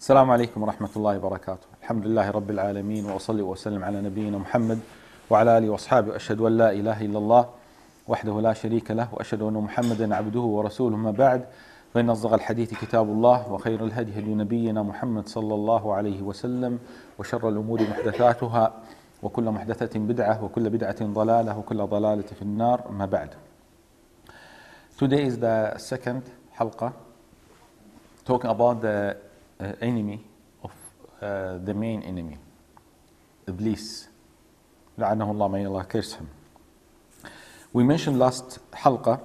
السلام عليكم ورحمة الله وبركاته. الحمد لله رب العالمين وأصلي وأسلم على نبينا محمد وعلى آله وأصحابه أشهد أن لا إله إلا الله وحده لا شريك له وأشهد أن محمدا عبده ورسوله. ما بعد فإن أصدق الحديث كتاب الله وخير الهدي هدي نبينا محمد صلى الله عليه وسلم وشر الأمور محدثاتها وكل محدثة بدعة وكل بدعة ضلالة وكل ضلالة في النار. ما بعد Today is the second halqa talking about the uh, enemy of uh, the main enemy, Iblis. La'anahullah, may Allah curse him. We mentioned last halqa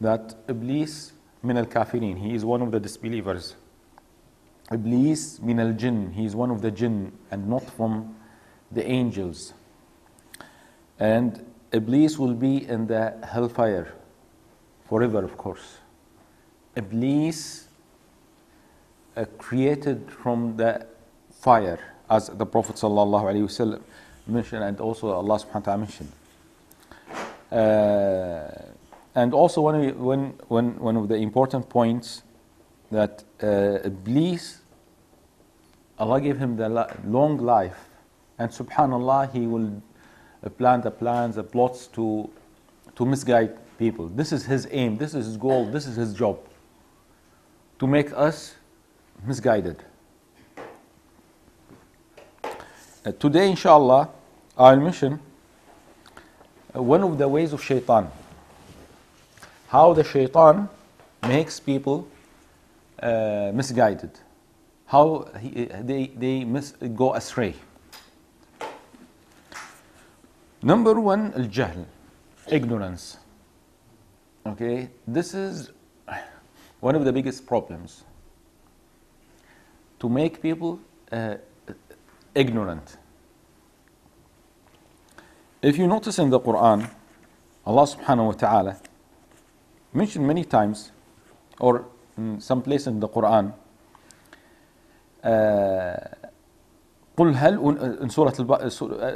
that Iblis min al kafirin, he is one of the disbelievers. Iblis min al jinn, he is one of the jinn and not from the angels. And Iblis will be in the hellfire forever, of course. Iblis created from the fire as the Prophet wasallam mentioned and also Allah subhanahu wa ta'ala mentioned. Uh, and also one of, one, one, one of the important points that uh, Iblis Allah gave him the long life and subhanallah he will uh, plan the plans the plots to to misguide people. This is his aim this is his goal this is his job. To make us misguided. Uh, today inshallah i'll mention uh, one of the ways of shaitan. How the shaitan makes people uh, misguided. How he, they, they mis- go astray. Number one al-jahl ignorance. Okay this is one of the biggest problems to make people uh, ignorant if you notice in the quran allah subhanahu wa ta'ala mentioned many times or in some place in the quran uh, قل هل in الب...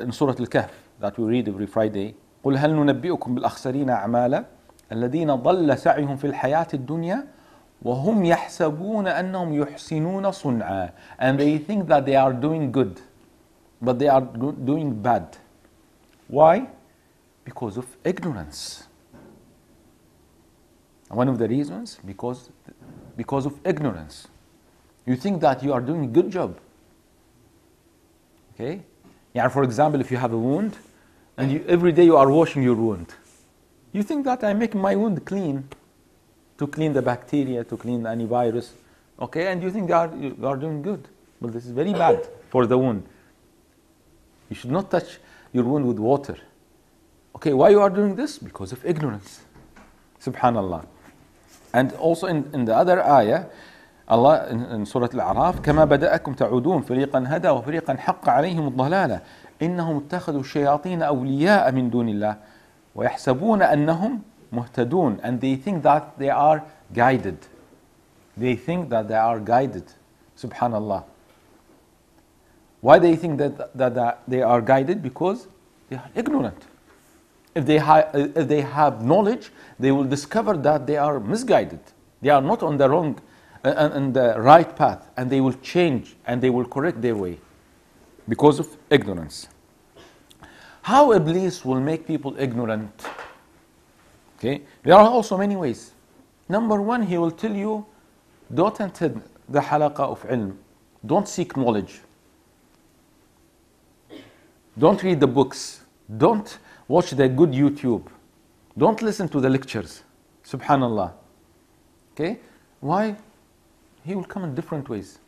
in سورة الكهف that we read every Friday قل هل ننبئكم بالأخسرين أعمالا الذين ضل سعيهم في الحياة الدنيا وهم يحسبون أنهم يحسنون صنعا and they think that they are doing good but they are do- doing bad why because of ignorance one of the reasons because because of ignorance you think that you are doing a good job okay yeah for example if you have a wound and you, every day you are washing your wound you think that i make my wound clean To clean the bacteria to clean any virus okay and you think you are, you are doing good but this is very bad for the wound you should not touch your wound with water okay why you are doing this because of ignorance subhanallah and also in, in the other ayah Allah in, Surah Al-A'raf كما بدأكم تعودون فريقا هدى وفريقا حق عليهم الضلالة إنهم اتخذوا الشياطين أولياء من دون الله ويحسبون أنهم muhtadun, and they think that they are guided. They think that they are guided. Subhanallah. Why they think that, that, that they are guided? Because they are ignorant. If they, ha- if they have knowledge, they will discover that they are misguided. They are not on the wrong uh, and, and the right path, and they will change and they will correct their way because of ignorance. How Iblis will make people ignorant okay? There are also many ways. Number one he will tell you don't attend the halaqa of ilm. Don't seek knowledge. Don't read the books. Don't watch the good youtube. Don't listen to the lectures. Subhanallah. Okay? Why? He will come in different ways.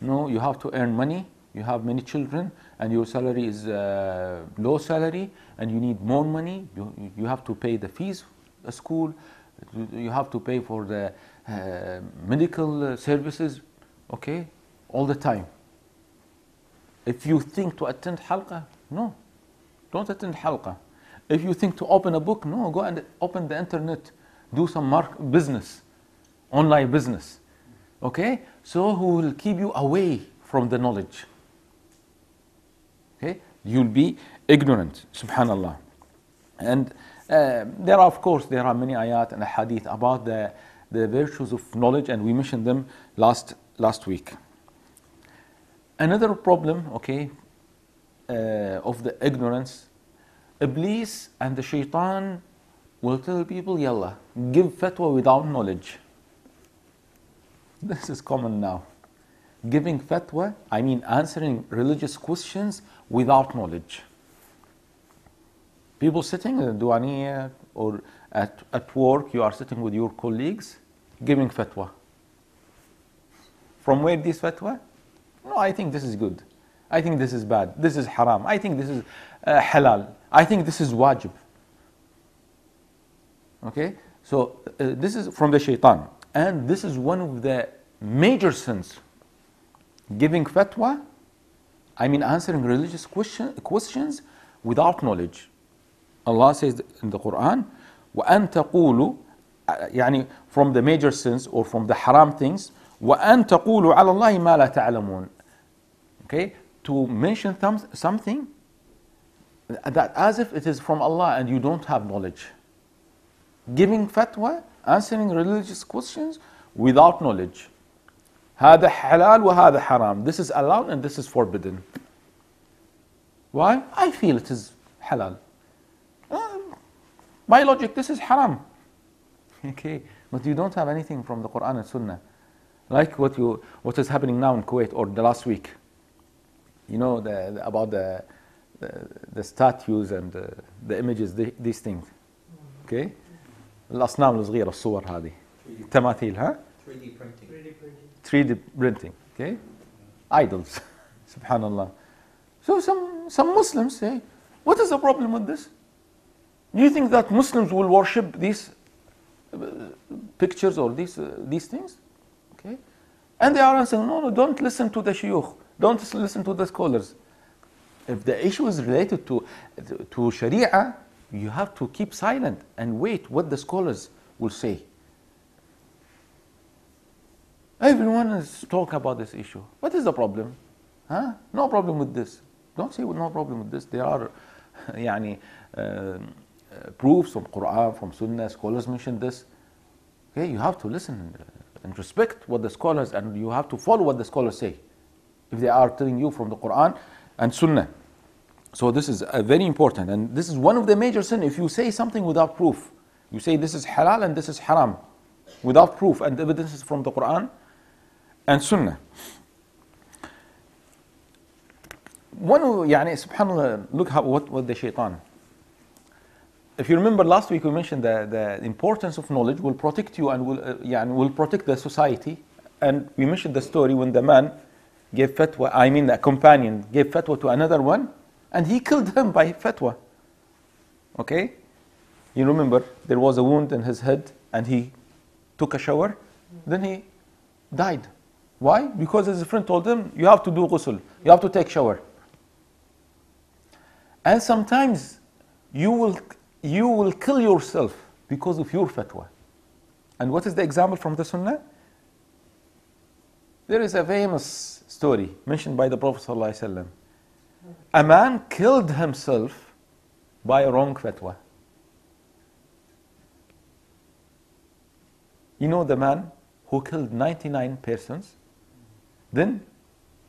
No you have to earn money. You have many children and your salary is uh, low salary and you need more money you, you have to pay the fees the school you have to pay for the uh, medical services okay all the time. If you think to attend halqa no. Don't attend halqa. If you think to open a book no go and open the internet do some mark business online business okay? So who will keep you away from the knowledge okay you'll be ignorant subhanallah and uh, there are of course there are many ayat and hadith about the the virtues of knowledge, and we mentioned them last last week. Another problem, okay, uh, of the ignorance, Iblis and the shaitan will tell people, Yalla, give fatwa without knowledge. This is common now. Giving fatwa, I mean answering religious questions without knowledge. People sitting in the diwaniya or at, at work, you are sitting with your colleagues giving fatwa. From where this fatwa? No, I think this is good. I think this is bad. This is haram. I think this is uh, halal. I think this is wajib. Okay? So uh, this is from the shaitan. And this is one of the major sins. Giving fatwa, I mean answering religious question, questions without knowledge. Allah says in the Quran, وأن تقولوا يعني from the major sins or from the haram things وأن تقولوا على الله ما لا تعلمون okay to mention something that as if it is from Allah and you don't have knowledge giving fatwa answering religious questions without knowledge هذا حلال وهذا حرام this is allowed and this is forbidden why I feel it is halal by logic this is haram okay but you don't have anything from the Quran and Sunnah like what you what is happening now in Kuwait or the last week you know the, the, about the, the, the statues and the, the images the, these things okay الاصنام الصغيره الصور هذه تماثيل ها 3D printing. 3D printing okay? Idols subhanallah. So some some muslims say what is the problem with this? Do you think that muslims will worship these uh, pictures or these uh, these things? Okay? And they are answering no no don't listen to the shuyukh. Don't listen to the scholars. If the issue is related to to sharia you have to keep silent and wait what the scholars will say Everyone is talking about this issue. What is the problem? Huh? No problem with this. Don't say no problem with this. There are يعني, uh, proofs from Quran, from Sunnah, scholars mention this. Okay, you have to listen and respect what the scholars and you have to follow what the scholars say. If they are telling you from the Quran and Sunnah. So this is uh, very important and this is one of the major sin. If you say something without proof, you say this is halal and this is haram without proof and evidence is from the Quran and Sunnah. One يعني subhanallah look how what, what the shaitan. If you remember last week we mentioned the, the importance of knowledge will protect you and will uh, يعني will protect the society and we mentioned the story when the man gave fatwa I mean the companion gave fatwa to another one and he killed him by fatwa. Okay? You remember there was a wound in his head and he took a shower then he died. Why? Because his friend told him, you have to do ghusl, you have to take shower. And sometimes you will, you will kill yourself because of your fatwa. And what is the example from the Sunnah? There is a famous story mentioned by the Prophet ﷺ. A man killed himself by a wrong fatwa. You know the man who killed 99 persons? Then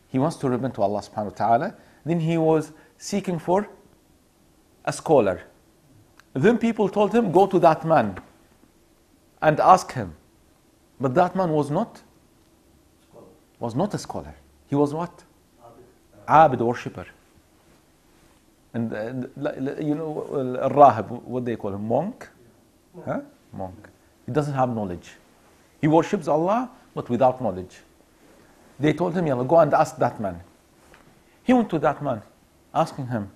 he wants to repent to Allah subhanahu wa ta'ala. Then he was seeking for a scholar. Then people told him, go to that man and ask him. But that man was not was not a scholar. He was what? Abid worshipper. And uh, you know, rahib, what they call him, monk? Huh? Monk. He doesn't have knowledge. He worships Allah, but without knowledge. They told him, Yalla, go and ask that man. He went to that man, asking him,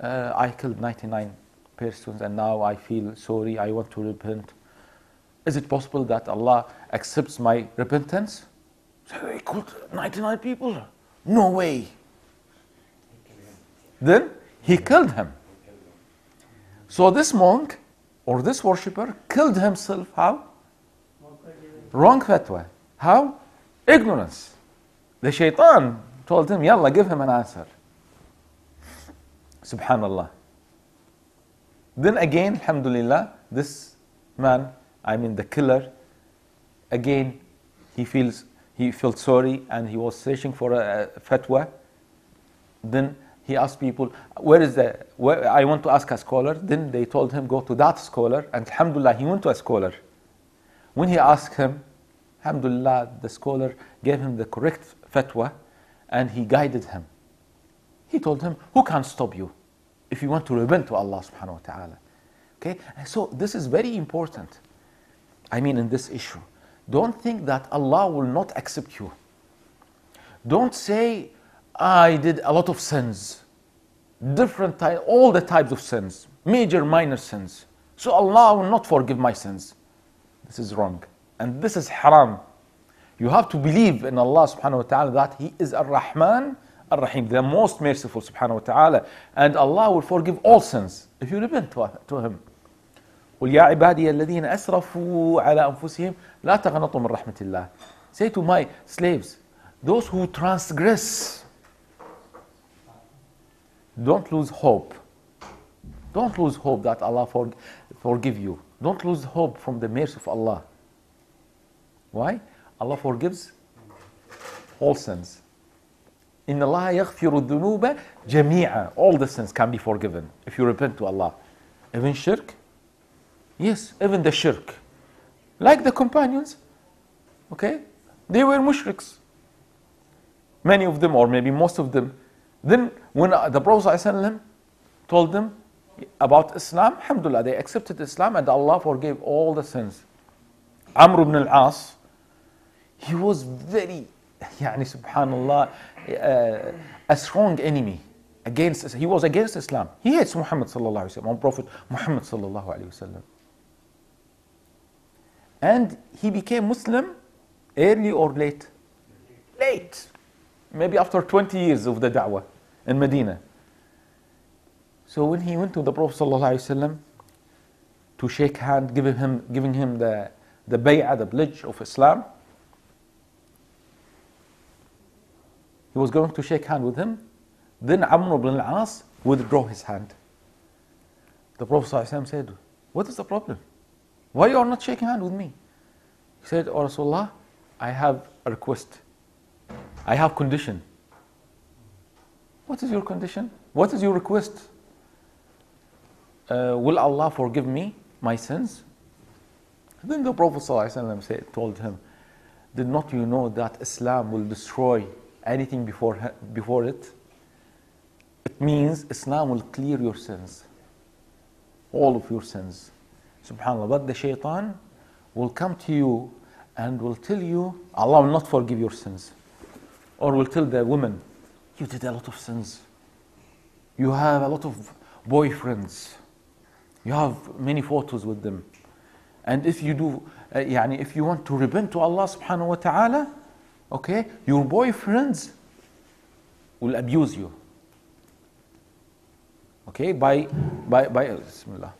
uh, I killed 99 persons and now I feel sorry, I want to repent. Is it possible that Allah accepts my repentance? So he killed 99 people. No way. Then he killed him. So this monk or this worshipper killed himself. How? Wrong fatwa. How? Ignorance. The shaitan told him, Yalla, give him an answer. Subhanallah. Then again, Alhamdulillah, this man, I mean the killer, again, he feels he felt sorry and he was searching for a, a fatwa. Then he asked people, where is the, where, I want to ask a scholar. Then they told him, go to that scholar. And alhamdulillah, he went to a scholar. When he asked him, alhamdulillah, the scholar gave him the correct fatwa and he guided him. He told him, who can stop you if you want to repent to Allah subhanahu wa ta'ala? Okay, so this is very important. I mean, in this issue. Don't think that Allah will not accept you. Don't say, I did a lot of sins, different all the types of sins, major, minor sins. So Allah will not forgive my sins. This is wrong. And this is haram. You have to believe in Allah subhanahu wa ta'ala that He is Ar-Rahman, Ar-Rahim, the most merciful subhanahu wa ta'ala. And Allah will forgive all sins if you repent to, to Him. قل يا عبادي الذين أسرفوا على أنفسهم لا تغنطوا من رحمة الله. Say to my slaves, those who transgress don't lose hope. Don't lose hope that Allah for, forgive you. Don't lose hope from the mercy of Allah. Why? Allah forgives all sins. In Allah yaghfiru dhunuba jami'a. All the sins can be forgiven if you repent to Allah. Even shirk? Yes, even the shirk. Like the companions, okay? They were mushriks. Many of them, or maybe most of them. Then when uh, the Prophet ﷺ told them about Islam, alhamdulillah, they accepted Islam and Allah forgave all the sins. Amr ibn al-As, he was very, يعني subhanallah, uh, a strong enemy against, he was against Islam. He hates Muhammad sallallahu alayhi wa sallam, Prophet Muhammad sallallahu alayhi wa sallam. And he became Muslim early or late? Late. Maybe after 20 years of the da'wah in Medina. So when he went to the Prophet ﷺ to shake hand, giving him, giving him the, the bay'ah, the pledge of Islam, he was going to shake hand with him. Then Amr ibn al-As withdrew his hand. The Prophet ﷺ said, what is the problem? Why you are not shaking hand with me? He said, Oh Rasulullah, I have a request. I have condition. What is your condition? What is your request? Uh, will Allah forgive me my sins? Then the Prophet ﷺ said, told him, Did not you know that Islam will destroy anything before, before it, it means Islam will clear your sins, all of your sins. Subhanallah. But the shaitan will come to you and will tell you, Allah will not forgive your sins. Or will tell the woman, You did a lot of sins. You have a lot of boyfriends. You have many photos with them. And if you do, uh, if you want to repent to Allah subhanahu wa ta'ala, okay, your boyfriends will abuse you. Okay, by, by, by, bismillah,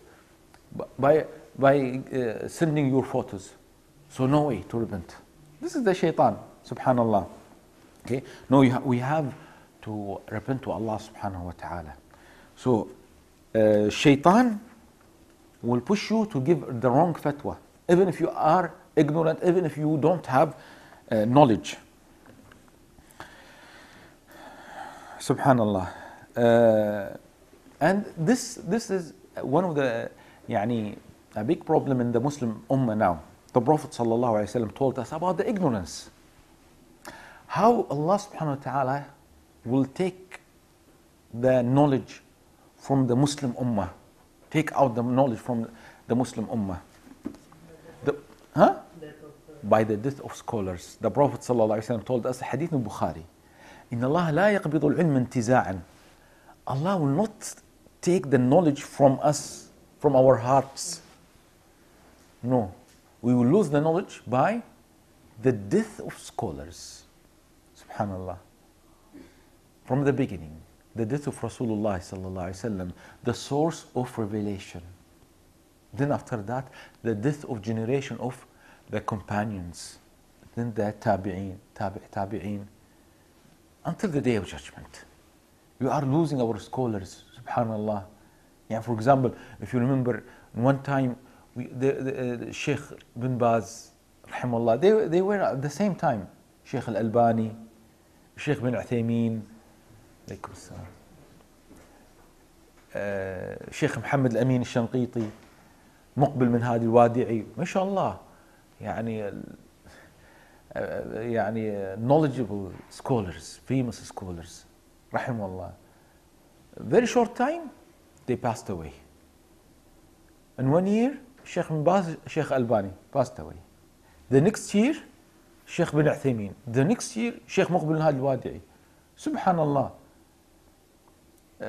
by, by uh, sending your photos. So no way to repent. This is the shaitan, subhanallah. Okay, no, ha we have to repent to Allah subhanahu wa ta'ala. So, uh, shaitan will push you to give the wrong fatwa, even if you are ignorant, even if you don't have uh, knowledge. Subhanallah. Uh, and this, this is one of the, يعني a big problem in the Muslim ummah now. The Prophet ﷺ told us about the ignorance. How Allah subhanahu wa ta'ala will take the knowledge from the Muslim ummah, take out the knowledge from the Muslim ummah. The, huh? By the death of scholars. The Prophet ﷺ told us, Hadith in Bukhari, إن الله لا يقبض العلم انتزاعا. Allah will not take the knowledge from us, from our hearts. No. We will lose the knowledge by the death of scholars. Subhanallah. From the beginning, the death of Rasulullah sallallahu alaihi wasallam, the source of revelation. Then after that, the death of generation of the companions. Then the tabi'in, tabi' tabi'in. Until the day of judgment. We are losing our scholars, subhanallah. Yeah, for example, if you remember, one time we, the, the, uh, Sheikh bin Baz, rahimahullah, they, they were at the same time. Sheikh Al-Albani, Sheikh bin Uthaymeen. آه، شيخ محمد الأمين الشنقيطي مقبل من هذه الوادعي ما شاء الله يعني آه، يعني knowledgeable scholars famous scholars رحمه الله very short time they passed away in one year Sheikh bin Baz Sheikh Albani passed away the next year Sheikh bin Uthaymeen the next year Sheikh من هذه الوادعي سبحان الله uh,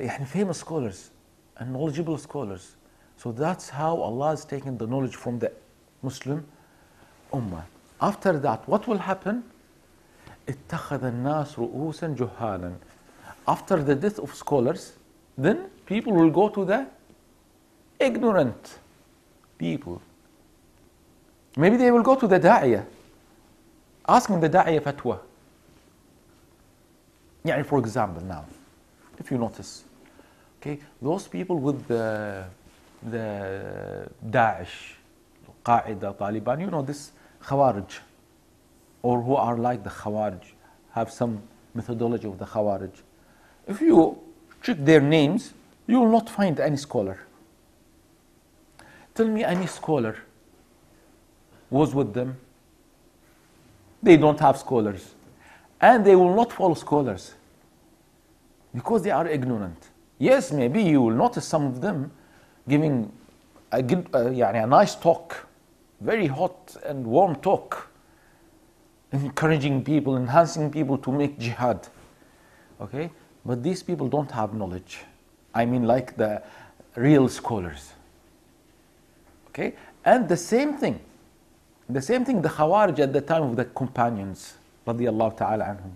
يعني famous scholars and knowledgeable scholars. So that's how Allah has taken the knowledge from the Muslim Ummah. After that, what will happen? اتخذ الناس رؤوسا جهالا. After the death of scholars, then people will go to the ignorant people. Maybe they will go to the da'iyah, asking the da'iyah fatwa. يعني for example now, if you notice, okay, those people with the the Daesh, Qaeda, Taliban, you know, this Khawarij, or who are like the Khawarij, have some methodology of the Khawarij. If you check their names, you will not find any scholar. Tell me any scholar was with them. They don't have scholars. And they will not follow scholars because they are ignorant. Yes, maybe you will notice some of them giving a, good, uh, a nice talk very hot and warm talk, encouraging people, enhancing people to make jihad. Okay? But these people don't have knowledge. I mean, like the real scholars. Okay? And the same thing, the same thing the Khawarij at the time of the companions, radiallahu ta'ala anhum.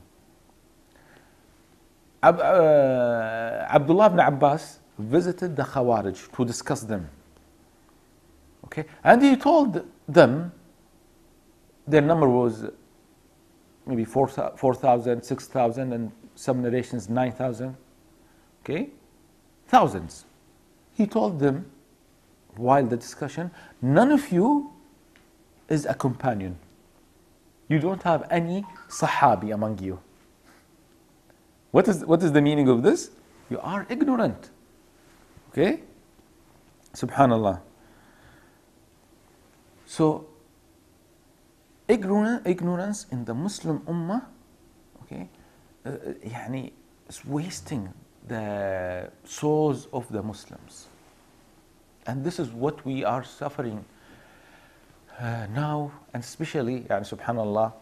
Ab- uh, Abdullah ibn Abbas visited the Khawarij to discuss them. Okay? And he told them their number was maybe 4,000, 4, 6,000, and some narrations 9,000. Okay? Thousands. He told them while the discussion, none of you is a companion. You don't have any Sahabi among you. What is, what is the meaning of this? You are ignorant. Okay? Subhanallah. So, ignorance, ignorance in the Muslim Ummah, okay, uh, يعني is wasting the souls of the Muslims. And this is what we are suffering uh, now, and especially, يعني subhanallah,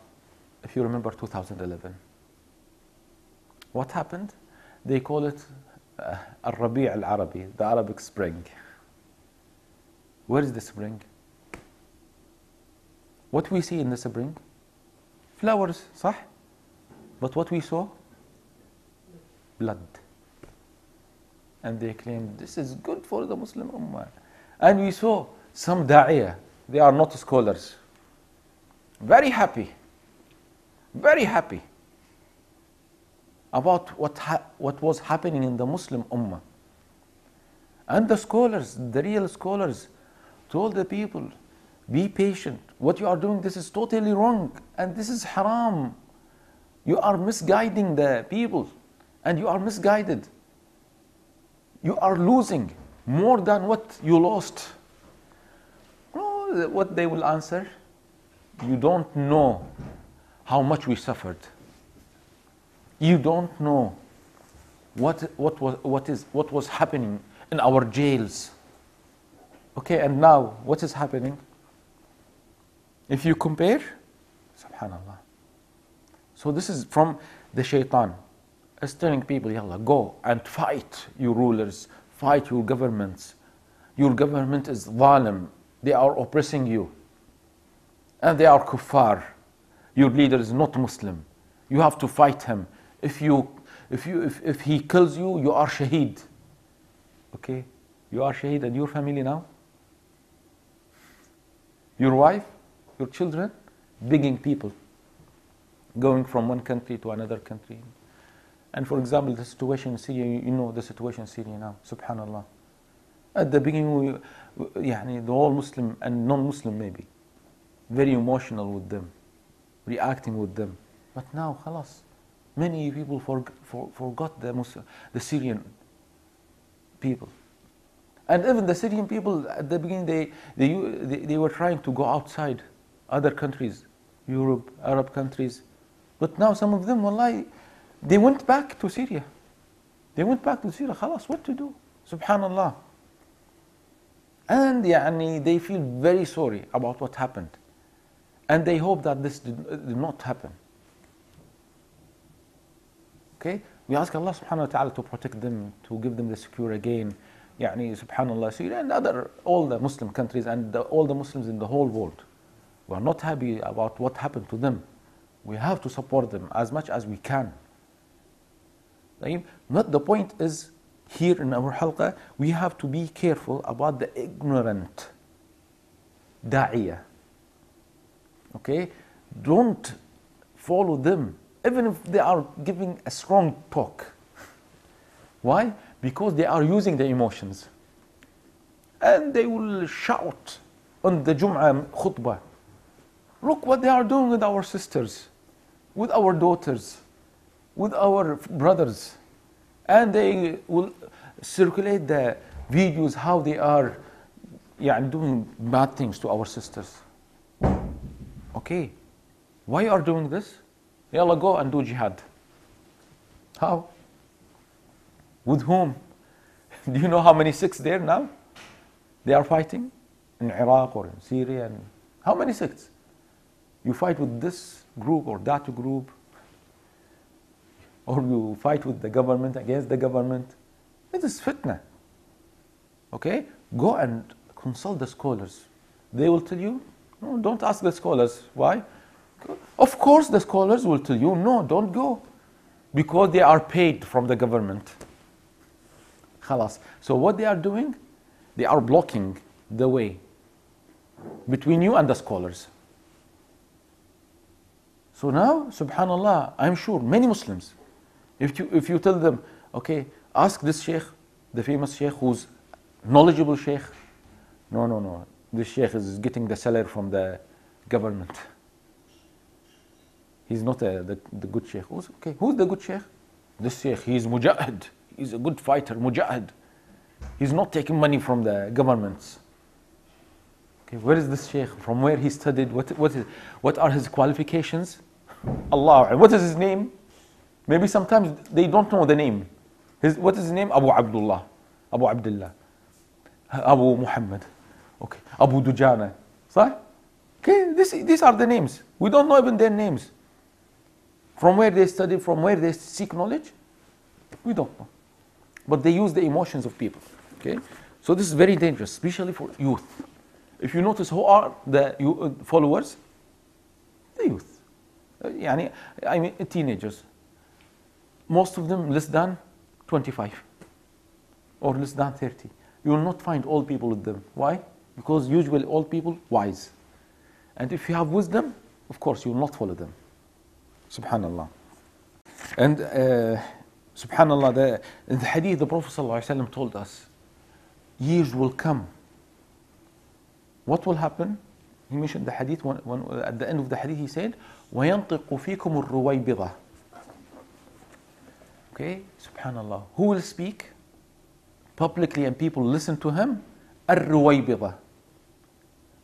if you remember 2011. What happened? They call it uh, Al-Rabi' al-Arabi, the Arabic Spring. Where is the spring? What we see in the spring? Flowers, صح? But what we saw? Blood. And they claimed this is good for the Muslim Ummah. And we saw some da'iyah, they are not scholars. Very happy. Very happy about what, ha- what was happening in the Muslim Ummah. And the scholars, the real scholars, told the people, be patient. What you are doing, this is totally wrong. And this is haram. You are misguiding the people. And you are misguided. You are losing more than what you lost. What they will answer? You don't know how much we suffered. You don't know what, what, was, what, is, what was happening in our jails. Okay, and now what is happening? If you compare, subhanallah. So this is from the shaitan. It's telling people, yalla, go and fight your rulers, fight your governments. Your government is zalim. They are oppressing you. And they are kuffar. Your leader is not Muslim. You have to fight him. If, you, if, you, if, if he kills you, you are shaheed. Okay? You are shaheed and your family now? Your wife? Your children? Begging people. Going from one country to another country. And for example, the situation in Syria, you know the situation in Syria now, subhanallah. At the beginning, we, يعني the whole Muslim and non-Muslim maybe, very emotional with them, reacting with them. But now, khalas, many people for, for, forgot the, Muslim, the Syrian people. And even the Syrian people, at the beginning, they, they, they, they were trying to go outside other countries, Europe, Arab countries. But now some of them, wallahi, they went back to Syria. They went back to Syria, khalas, what to do? Subhanallah. And yani, they feel very sorry about what happened. And they hope that this did, did not happen. Okay? We ask Allah subhanahu wa ta'ala to protect them, to give them the secure again. Yani, subhanallah, Syria and other, all the Muslim countries and the, all the Muslims in the whole world. We are not happy about what happened to them. We have to support them as much as we can. Not the point is here in our halqa, we have to be careful about the ignorant da'iyah. Okay? Don't follow them, even if they are giving a strong talk. Why? Because they are using the emotions. And they will shout on the Jum'ah khutbah. Look what they are doing with our sisters, with our daughters, with our brothers and they will circulate the videos how they are yeah, doing bad things to our sisters. Okay, why you are doing this? Yalla, go and do jihad. How? With whom? Do you know how many sects there now? They are fighting in Iraq or in Syria. And how many sects? You fight with this group or that group or you fight with the government against the government. It is fitna. Okay? Go and consult the scholars. They will tell you, no, don't ask the scholars. Why? Of course, the scholars will tell you, no, don't go. Because they are paid from the government. Khalas. So, what they are doing, they are blocking the way between you and the scholars. So now, subhanallah, I'm sure many Muslims, if you, if you tell them, okay, ask this sheikh, the famous sheikh who's knowledgeable sheikh. No, no, no. This sheikh is getting the salary from the government. He's not a, the, the good sheikh. Who's, okay, who's the good sheikh? This sheikh, he's mujahid. He's a good fighter, mujahid. He's not taking money from the governments. Okay, where is this sheikh? From where he studied? What, what, is, what are his qualifications? Allah, what is his name? Maybe sometimes they don't know the name. His, what is his name? Abu Abdullah. Abu Abdullah. Abu Muhammad. Okay. Abu Dujana. صح? Okay, this, these are the names. We don't know even their names. From where they study, from where they seek knowledge, we don't know. But they use the emotions of people. Okay? So this is very dangerous, especially for youth. If you notice who are the uh, followers, the youth. I mean teenagers most of them less than 25 or less than 30. You will not find old people with them. Why? Because usually old people wise. And if you have wisdom, of course you will not follow them. Subhanallah. And uh, subhanallah, the, in the hadith, the Prophet ﷺ told us, years will come. What will happen? He mentioned the hadith, when, when, at the end of the hadith he said, وَيَنْطِقُ فِيكُمُ الرُّوَيْبِضَةِ Okay, subhanallah. Who will speak publicly and people listen to him? Ar-Ruwaybida.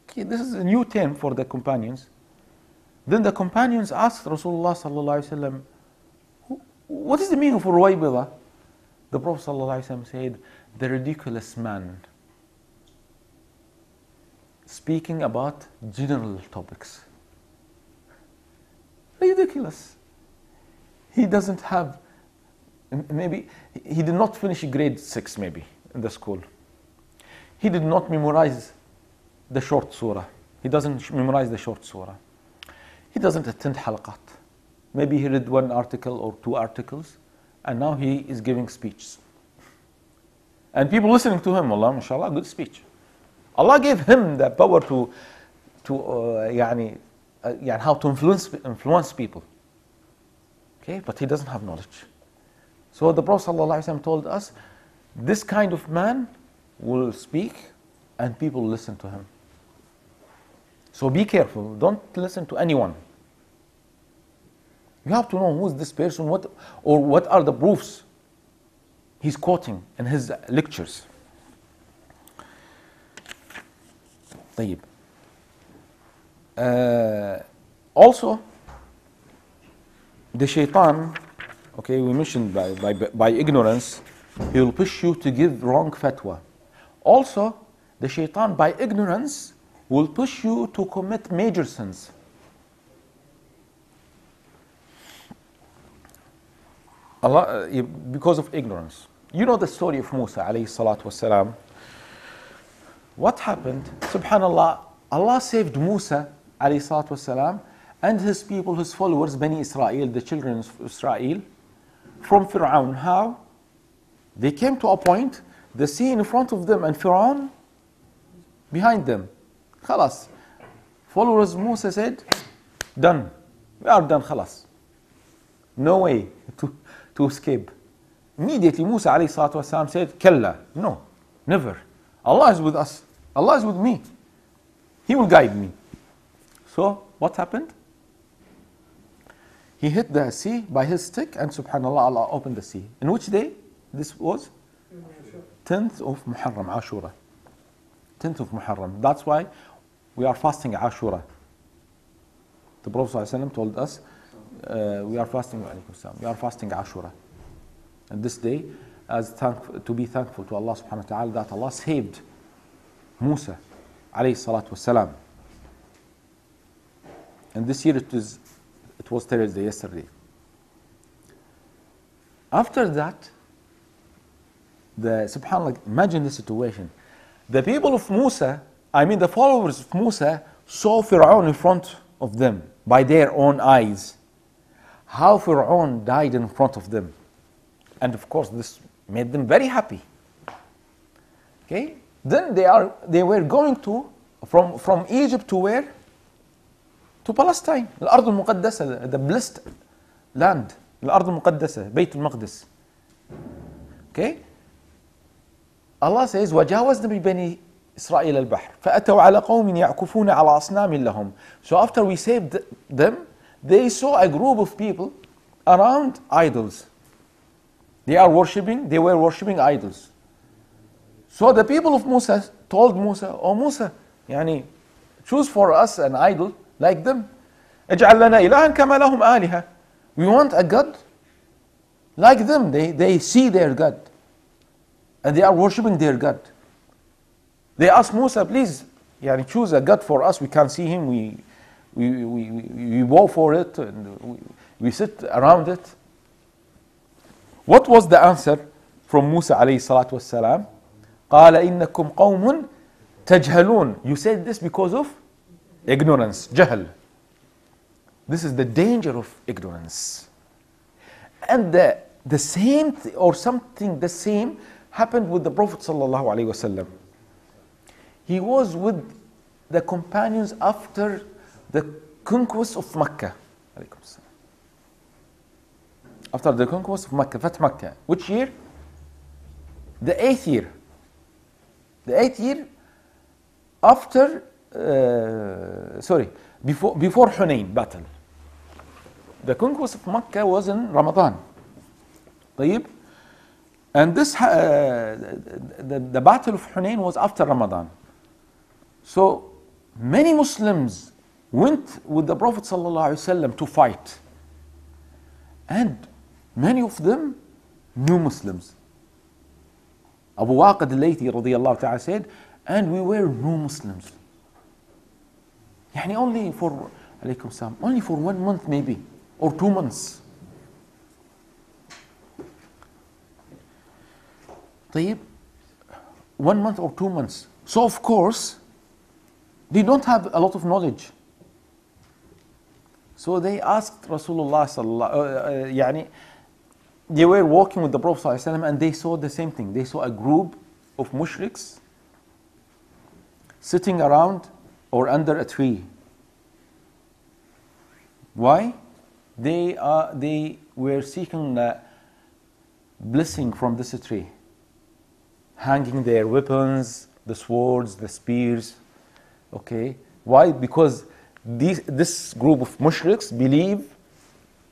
Okay, this is a new term for the companions. Then the companions asked Rasulullah sallallahu alaihi wasallam, "What is the meaning of Ruwaybida?" The Prophet sallallahu alaihi wasallam said, "The ridiculous man." Speaking about general topics. Ridiculous. He doesn't have maybe he did not finish grade six, maybe in the school. He did not memorize the short surah. He doesn't memorize the short surah. He doesn't attend halaqat. Maybe he read one article or two articles, and now he is giving speeches. And people listening to him, Allah, mashallah, good speech. Allah gave him the power to, to uh, yani, uh, yani how to influence, influence people. Okay, but he doesn't have knowledge. So the Prophet ﷺ told us this kind of man will speak and people listen to him. So be careful. Don't listen to anyone. You have to know who's this person, what or what are the proofs he's quoting in his lectures. طيب. uh, also, the shaitan, okay, we mentioned by, by, by ignorance, he will push you to give wrong fatwa. Also, the shaitan by ignorance will push you to commit major sins. Allah, uh, because of ignorance. You know the story of Musa alayhi salatu wasalam. What happened? Subhanallah, Allah saved Musa alayhi salatu wasalam and his people, his followers, Bani Israel, the children of Israel, from Fir'aun. How? They came to a point, the sea in front of them and Fir'aun behind them. خلاص. Followers Musa said, done. We are done, خلاص. No way to, to escape. Immediately Musa alayhi salatu wasalam said, Kalla, no, never. Allah is with us. Allah is with me. He will guide me. So what happened? He hit the sea by his stick and subhanAllah Allah opened the sea. In which day this was? 10th of Muharram, Ashura. 10th of Muharram. That's why we are fasting Ashura. The Prophet ﷺ told us uh, we are fasting we are fasting Ashura. And this day as thank, to be thankful to Allah subhanahu wa ta'ala that Allah saved Musa alayhi salatu wasalam. And this year it was it was Thursday yesterday. After that, the subhanallah, imagine the situation. The people of Musa, I mean the followers of Musa, saw Fir'aun in front of them by their own eyes. How Fir'aun died in front of them. And of course, this made them very happy. Okay? Then they are they were going to from from Egypt to where? To Palestine, الأرض المقدسة, the blessed land, الأرض المقدسة, بيت المقدس. Okay? Allah says وجاوزنا ببني إسرائيل البحر فأتوا على قوم يعكفون على أصنام لهم. So after we saved them, they saw a group of people around idols. They are worshipping, they were worshipping idols. So the people of Musa told Musa, Oh Musa, يعني choose for us an idol like them. اجعل لنا إلها كما لهم آلهة. We want a God like them. They, they see their God. And they are worshipping their God. They asked Musa, please, يعني choose a God for us. We can't see him. We, we, we, we, we bow for it. And we, we sit around it. What was the answer from Musa عليه الصلاة والسلام? قال إنكم قوم تجهلون. You said this because of Ignorance, jahl. This is the danger of ignorance. And the, the same th or something the same happened with the Prophet ﷺ. He was with the companions after the conquest of Mecca. After the conquest of Mecca, Fath Mecca. Which year? The eighth year. The eighth year after uh, sorry, before, before Hunayn battle. The conquest of Mecca was in Ramadan. طيب? And this, uh, the, the battle of Hunayn was after Ramadan. So many Muslims went with the Prophet ﷺ to fight. And many of them new Muslims. Abu Waqid al-Laythi radiallahu ta'ala said, and we were new Muslims. يعني only for عليكم السلام only for one month maybe or two months. طيب one month or two months. So of course they don't have a lot of knowledge. So they asked Rasulullah sallallahu uh, uh, يعني they were walking with the Prophet sallallahu alaihi wasallam and they saw the same thing. They saw a group of mushriks sitting around or under a tree. Why? They are they were seeking a blessing from this tree, hanging their weapons, the swords, the spears, okay, Why? Because these, this group of mushriks believe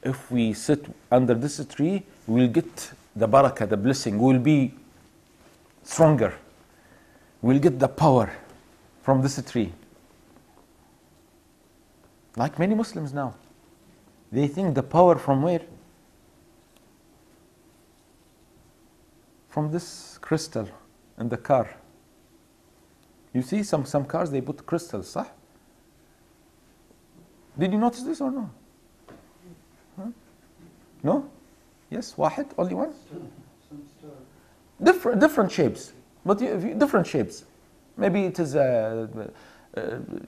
if we sit under this tree, we'll get the barakah, the blessing, we'll be stronger. We'll get the power from this tree. Like many Muslims now. They think the power from where? From this crystal in the car. You see some, some cars they put crystals, صح? Did you notice this or no? Huh? No? Yes, واحد, only one? Different, different shapes, but you- different shapes. Maybe it is uh, uh,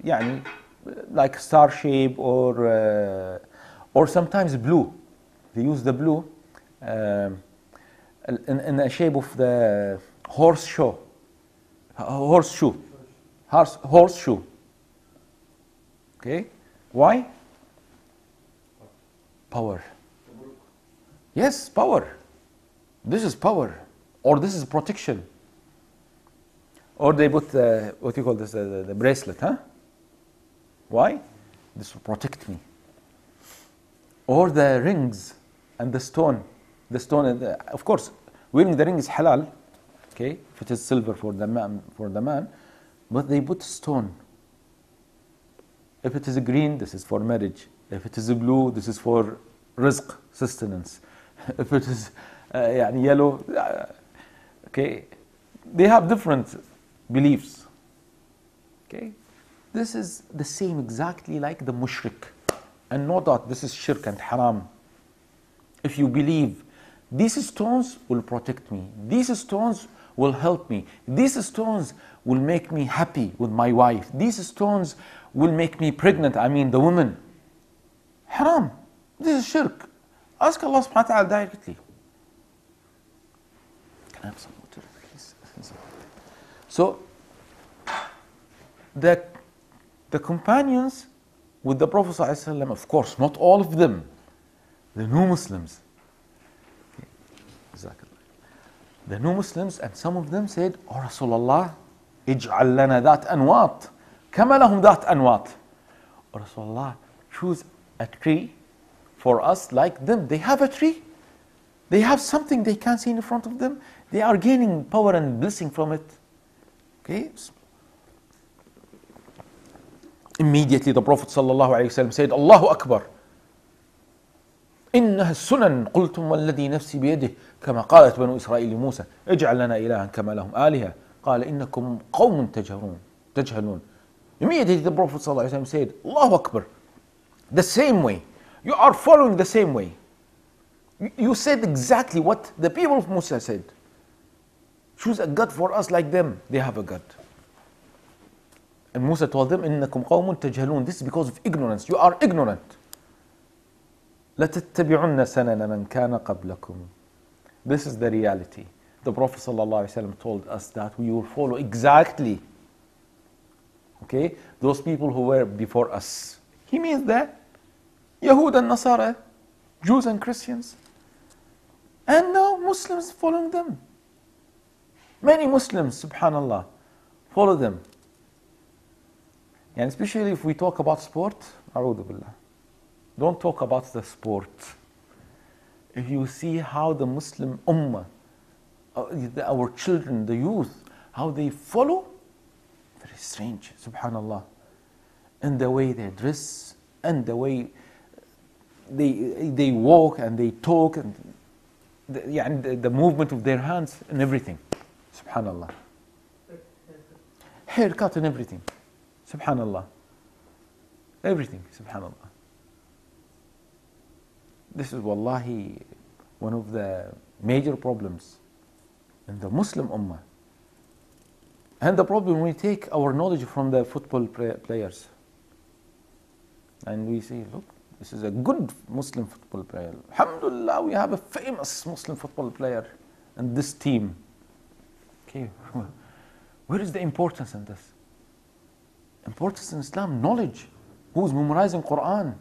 يعني like star shape or uh, or sometimes blue. They use the blue um, in, in the shape of the horse show, horseshoe, horse horseshoe. Okay, why? Power. Yes, power. This is power, or this is protection. Or they put uh, what you call this, uh, the, the bracelet, huh? Why? This will protect me. Or the rings and the stone. The stone, the, of course, wearing the ring is halal, okay, if it is silver for the man, for the man but they put stone. If it is green, this is for marriage. If it is blue, this is for rizq, sustenance. if it is uh, yellow, uh, okay, they have different beliefs. Okay, this is the same exactly like the mushrik, and no doubt this is shirk and haram. If you believe these stones will protect me, these stones will help me, these stones will make me happy with my wife, these stones will make me pregnant, I mean the woman. Haram. This is shirk. Ask Allah subhanahu wa ta'ala directly. Can I have some water, please? So, the, the companions with the Prophet ﷺ, of course, not all of them, the new Muslims. Jazakallah. The new Muslims, and some of them said, Oh Rasulullah, اجعل لنا ذات أنواط كما لهم ذات أنواط. Oh Rasulullah, choose a tree for us like them. They have a tree. They have something they can't see in front of them. They are gaining power and blessing from it. Okay? Immediately the Prophet ﷺ said, Allahu Akbar. إنها السنن قلتم والذي نفسي بيده كما قالت بنو إسرائيل لموسى اجعل لنا إلها كما لهم آلهة قال إنكم قوم تجهلون تجهلون Immediately the Prophet ﷺ said, Allahu Akbar. The same way. You are following the same way. You said exactly what the people of Musa said. Choose a God for us like them. They have a God. And Musa told them, إنكم قوم تجهلون. This is because of ignorance. You are ignorant. لتتبعن سنن من كان قبلكم. This is the reality. The Prophet ﷺ told us that we will follow exactly okay, those people who were before us. He means that Yahud and Nasara, Jews and Christians, and now Muslims following them. Many Muslims, subhanallah, follow them. And especially if we talk about sport, don't talk about the sport. If you see how the Muslim ummah, uh, our children, the youth, how they follow, very strange, subhanAllah. And the way they dress, and the way they, they walk and they talk, and the, yeah, and the, the movement of their hands and everything, subhanAllah. Haircut and everything. Subhanallah. Everything. Subhanallah. This is wallahi one of the major problems in the Muslim Ummah. And the problem we take our knowledge from the football players. And we say, look, this is a good Muslim football player. Alhamdulillah, we have a famous Muslim football player in this team. Okay, where is the importance in this? Importance in Islam, knowledge. Who's memorizing Quran?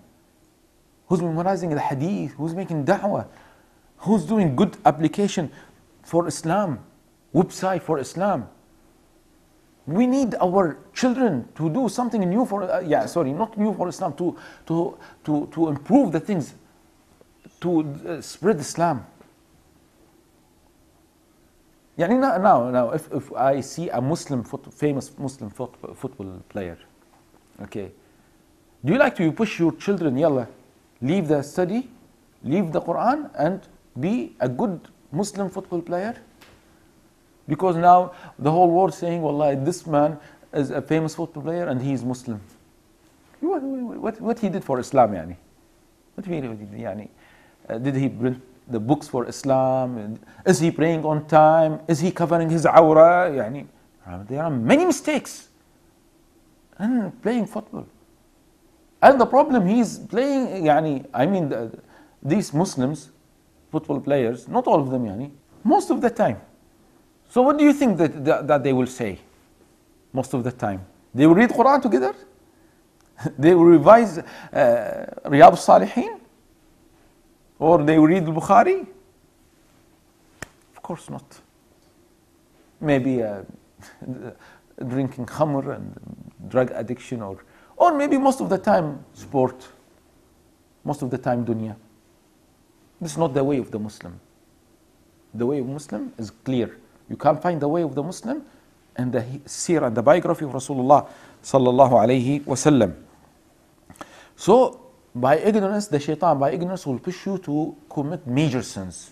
Who's memorizing the Hadith? Who's making da'wah? Who's doing good application for Islam? Website for Islam? We need our children to do something new for, uh, yeah, sorry, not new for Islam, to, to, to, to improve the things, to uh, spread Islam. يعني now, now, now if, if I see a Muslim, foot, famous Muslim foot, football player, okay, do you like to push your children, yalla, leave the study, leave the Quran, and be a good Muslim football player? Because now the whole world saying, Wallah, this man is a famous football player and he is Muslim. What, what, what he did for Islam, yani? What he, yani? Uh, did he print the books for Islam? Is he praying on time? Is he covering his awra? Yani, there are many mistakes in playing football. And the problem he's playing, I mean, the, these Muslims, football players, not all of them, most of the time. So what do you think that, that, that they will say most of the time? They will read Quran together? they will revise uh, Riyadh al-Salihin? Or they read Bukhari? Of course not. Maybe uh, drinking khamr and drug addiction or or maybe most of the time sport, most of the time dunya. This is not the way of the Muslim. The way of Muslim is clear. You can't find the way of the Muslim and the seerah and the biography of Rasulullah sallallahu alayhi wasallam. So by ignorance, the shaitan by ignorance will push you to commit major sins,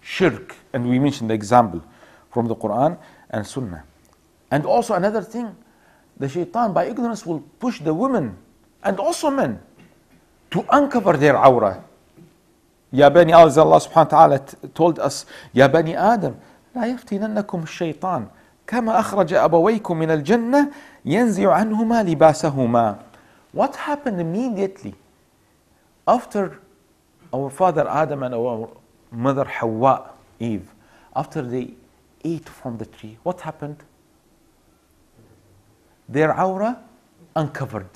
shirk, and we mentioned the example from the Quran and Sunnah. And also another thing, the shaitan by ignorance will push the women and also men to uncover their awrah. يا بني آدم Allah subhanahu wa ta'ala told us يا بني آدم لا يفتننكم الشيطان كما أخرج أبويكم من الجنة ينزع عنهما لباسهما What happened immediately after our father Adam and our mother Hawa, Eve, after they ate from the tree, what happened? Their aura uncovered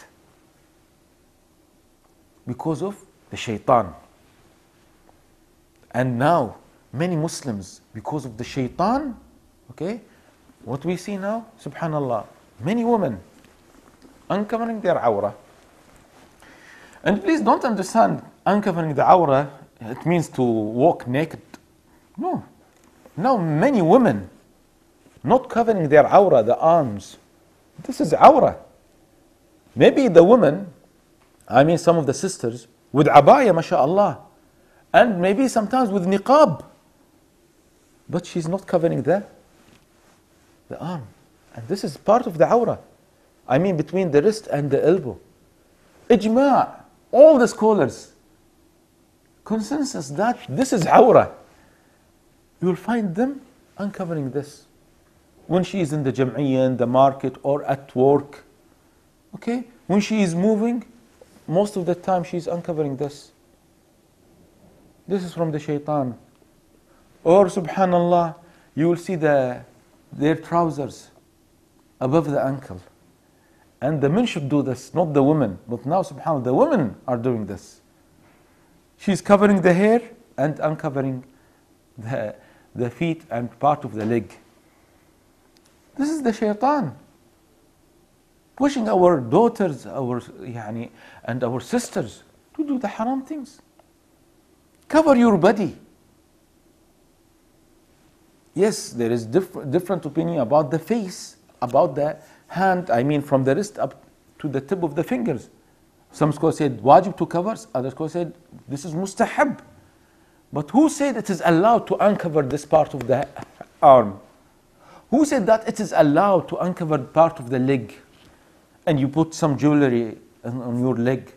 because of the shaitan. And now, many Muslims, because of the shaitan, okay, what we see now, subhanallah, many women uncovering their aura. And please don't understand uncovering the aura, it means to walk naked. No. Now, many women not covering their aura, the arms. This is aura. Maybe the woman, I mean some of the sisters, with abaya, mashallah, and maybe sometimes with niqab, but she's not covering the, the arm. And this is part of the aura. I mean between the wrist and the elbow. Ijma' all the scholars consensus that this is aura. You will find them uncovering this when she is in the jam'iyyah, in the market, or at work. Okay? When she is moving, most of the time she is uncovering this. This is from the shaitan. Or subhanallah, you will see the, their trousers above the ankle. And the men should do this, not the women. But now, subhanAllah, the women are doing this. She's covering the hair and uncovering the, the feet and part of the leg. This is the shaitan. Pushing our daughters our, yani, and our sisters to do the haram things. Cover your body. Yes, there is diff- different opinion about the face, about the hand, I mean from the wrist up to the tip of the fingers. Some scholars said wajib to cover, other scholars said this is mustahab. But who said it is allowed to uncover this part of the arm? Who said that it is allowed to uncover part of the leg and you put some jewelry on, your leg?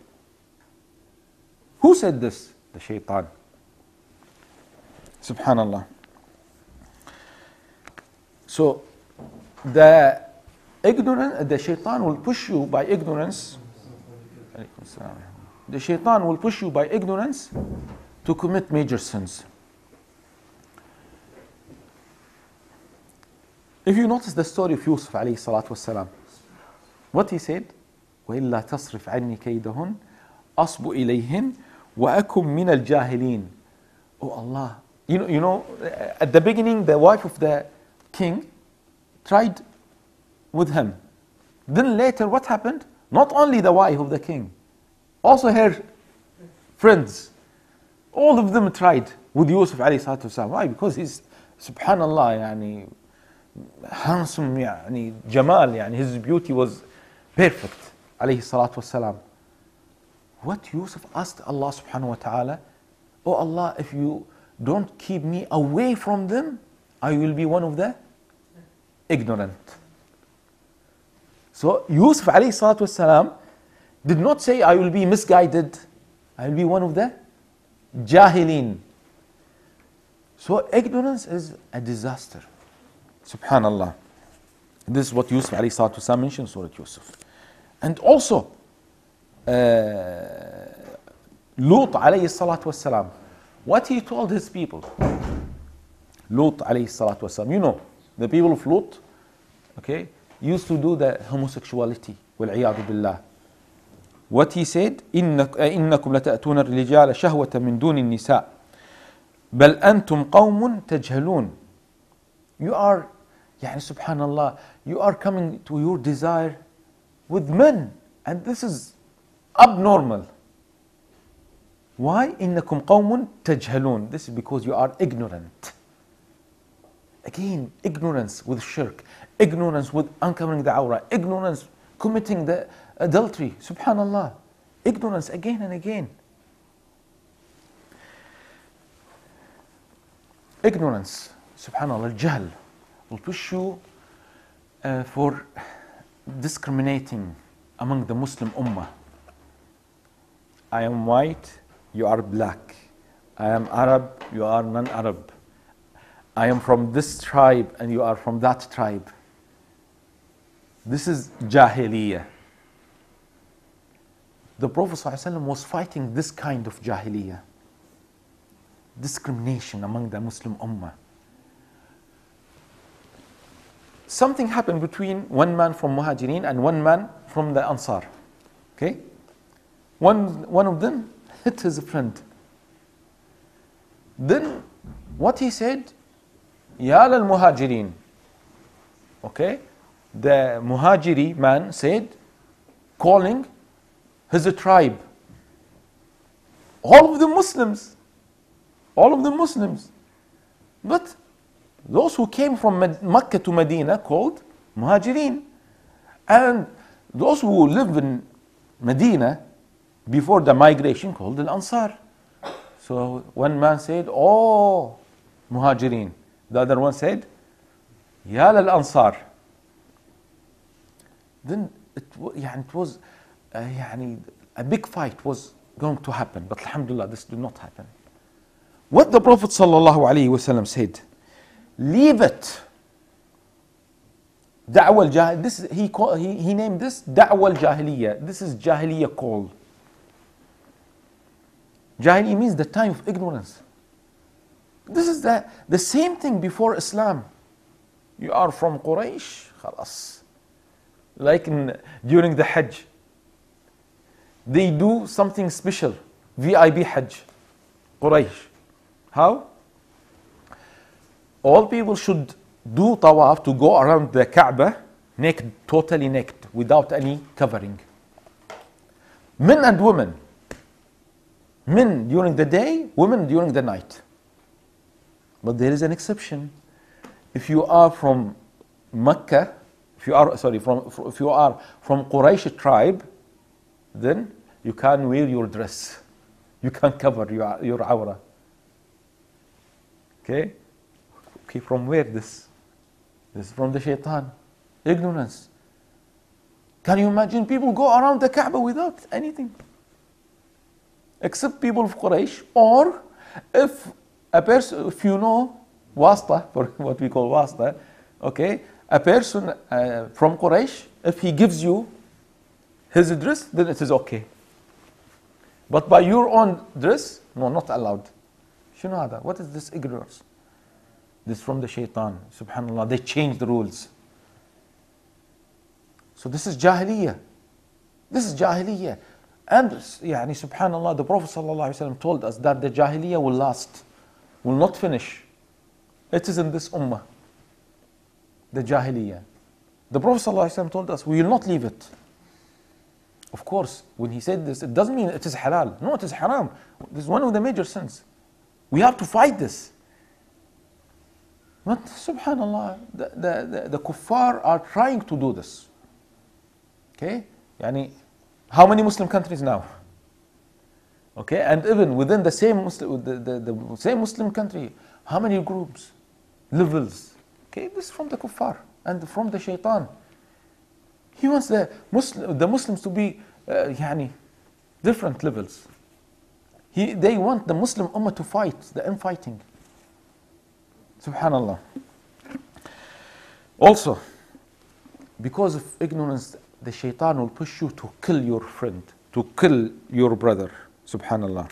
Who said this? The shaitan. Subhanallah. So the ignorant, the shaitan will push you by ignorance. The shaitan will push you by ignorance to commit major sins. If you notice the story of Yusuf alayhi salatu wasalam, what he said, وإلا تصرف عني كيدهن أصب إليهن وأكن من الجاهلين. Oh Allah, you know, you know, at the beginning, the wife of the king tried with him. Then later, what happened? Not only the wife of the king, also her friends, all of them tried with Yusuf alayhi salatu wasalam. Why? Because he's, subhanallah, yani, handsome, yani, Jamal, yani, his beauty was perfect, alayhi salatu wasalam. What Yusuf asked Allah subhanahu wa ta'ala, Oh Allah, if you don't keep me away from them, I will be one of the ignorant. So Yusuf alayhi salatu wasalam did not say, I will be misguided, I will be one of the jahilin. So ignorance is a disaster. Subhanallah. This is what Yusuf alayhi salatu wasalam mentioned Surah Yusuf. And also, uh, Lut alayhi salatu wasalam, what he told his people. Lut alayhi salatu wasalam. You know, the people of Lut, okay, used to do the homosexuality. والعياذ بالله. What he said, إنك إنكم لتأتون الرجال شهوة من دون النساء بل أنتم قوم تجهلون. You are, يعني سبحان الله, you are coming to your desire with men. And this is abnormal. Why? إنكم قوم تجهلون. This is because you are ignorant. Again, ignorance with shirk, ignorance with uncovering the aura, ignorance committing the adultery. Subhanallah. Ignorance again and again. Ignorance, subhanallah, jahl, will push you uh, for discriminating among the Muslim ummah. I am white, you are black. I am Arab, you are non Arab. I am from this tribe and you are from that tribe. This is Jahiliyyah. The Prophet ﷺ was fighting this kind of Jahiliyyah, discrimination among the Muslim Ummah. Something happened between one man from Muhajirin and one man from the Ansar. Okay? One, one of them hit his friend. Then what he said, Ya lal muhajirin. Okay? The muhajiri man said, calling his tribe. All of the Muslims. All of the Muslims. But those who came from Mecca to Medina called muhajirin. And those who live in Medina before the migration called the Ansar. So one man said, Oh, Muhajirin. The other one said, Ya al Ansar Then it, wa- يعني it was uh, يعني a big fight was going to happen, but Alhamdulillah, this did not happen. What the Prophet sallallahu alaihi wasallam said, leave it. Da'wah al this is- he, call, he, he named this Da'wah al-Jahiliyyah. This is Jahiliyyah call. Jahiliyyah means the time of ignorance. This is the, the same thing before Islam. You are from Quraysh, خلاص. Like in, during the Hajj, they do something special, VIP Hajj, Quraysh. How? All people should do tawaf to go around the Kaaba naked, totally naked, without any covering. Men and women. Men during the day, women during the night. But there is an exception. If you are from Mecca, if you are sorry, from if you are from Quraysh tribe, then you can wear your dress. You can cover your your aura. Okay? Okay, from where this? This is from the shaitan. Ignorance. Can you imagine people go around the Kaaba without anything? Except people of Quraysh, or if a person, if you know wasta, for what we call wasta, okay, a person uh, from Quraysh, if he gives you his address, then it is okay. But by your own dress, no, not allowed. Shunada, what is this ignorance? This from the shaitan, subhanAllah, they change the rules. So this is jahiliyyah. This is jahiliyyah. And yani, subhanAllah, the Prophet ﷺ told us that the jahiliyyah will last, will not finish. It is in this ummah the jahiliyyah. The Prophet ﷺ told us, we will not leave it. Of course, when he said this, it doesn't mean it is halal. No, it is haram. This is one of the major sins. We have to fight this. But subhanallah, the, the, the, the kuffar are trying to do this. Okay? Yani, how many Muslim countries now? Okay, and even within the same Muslim, the, the, the same Muslim country, how many groups, levels? Okay, this is from the kuffar and from the shaitan. He wants the, Muslim, the Muslims to be uh, يعني, different levels. He, they want the Muslim Ummah to fight, the infighting. Subhanallah. Also, because of ignorance, the shaitan will push you to kill your friend, to kill your brother. Subhanallah.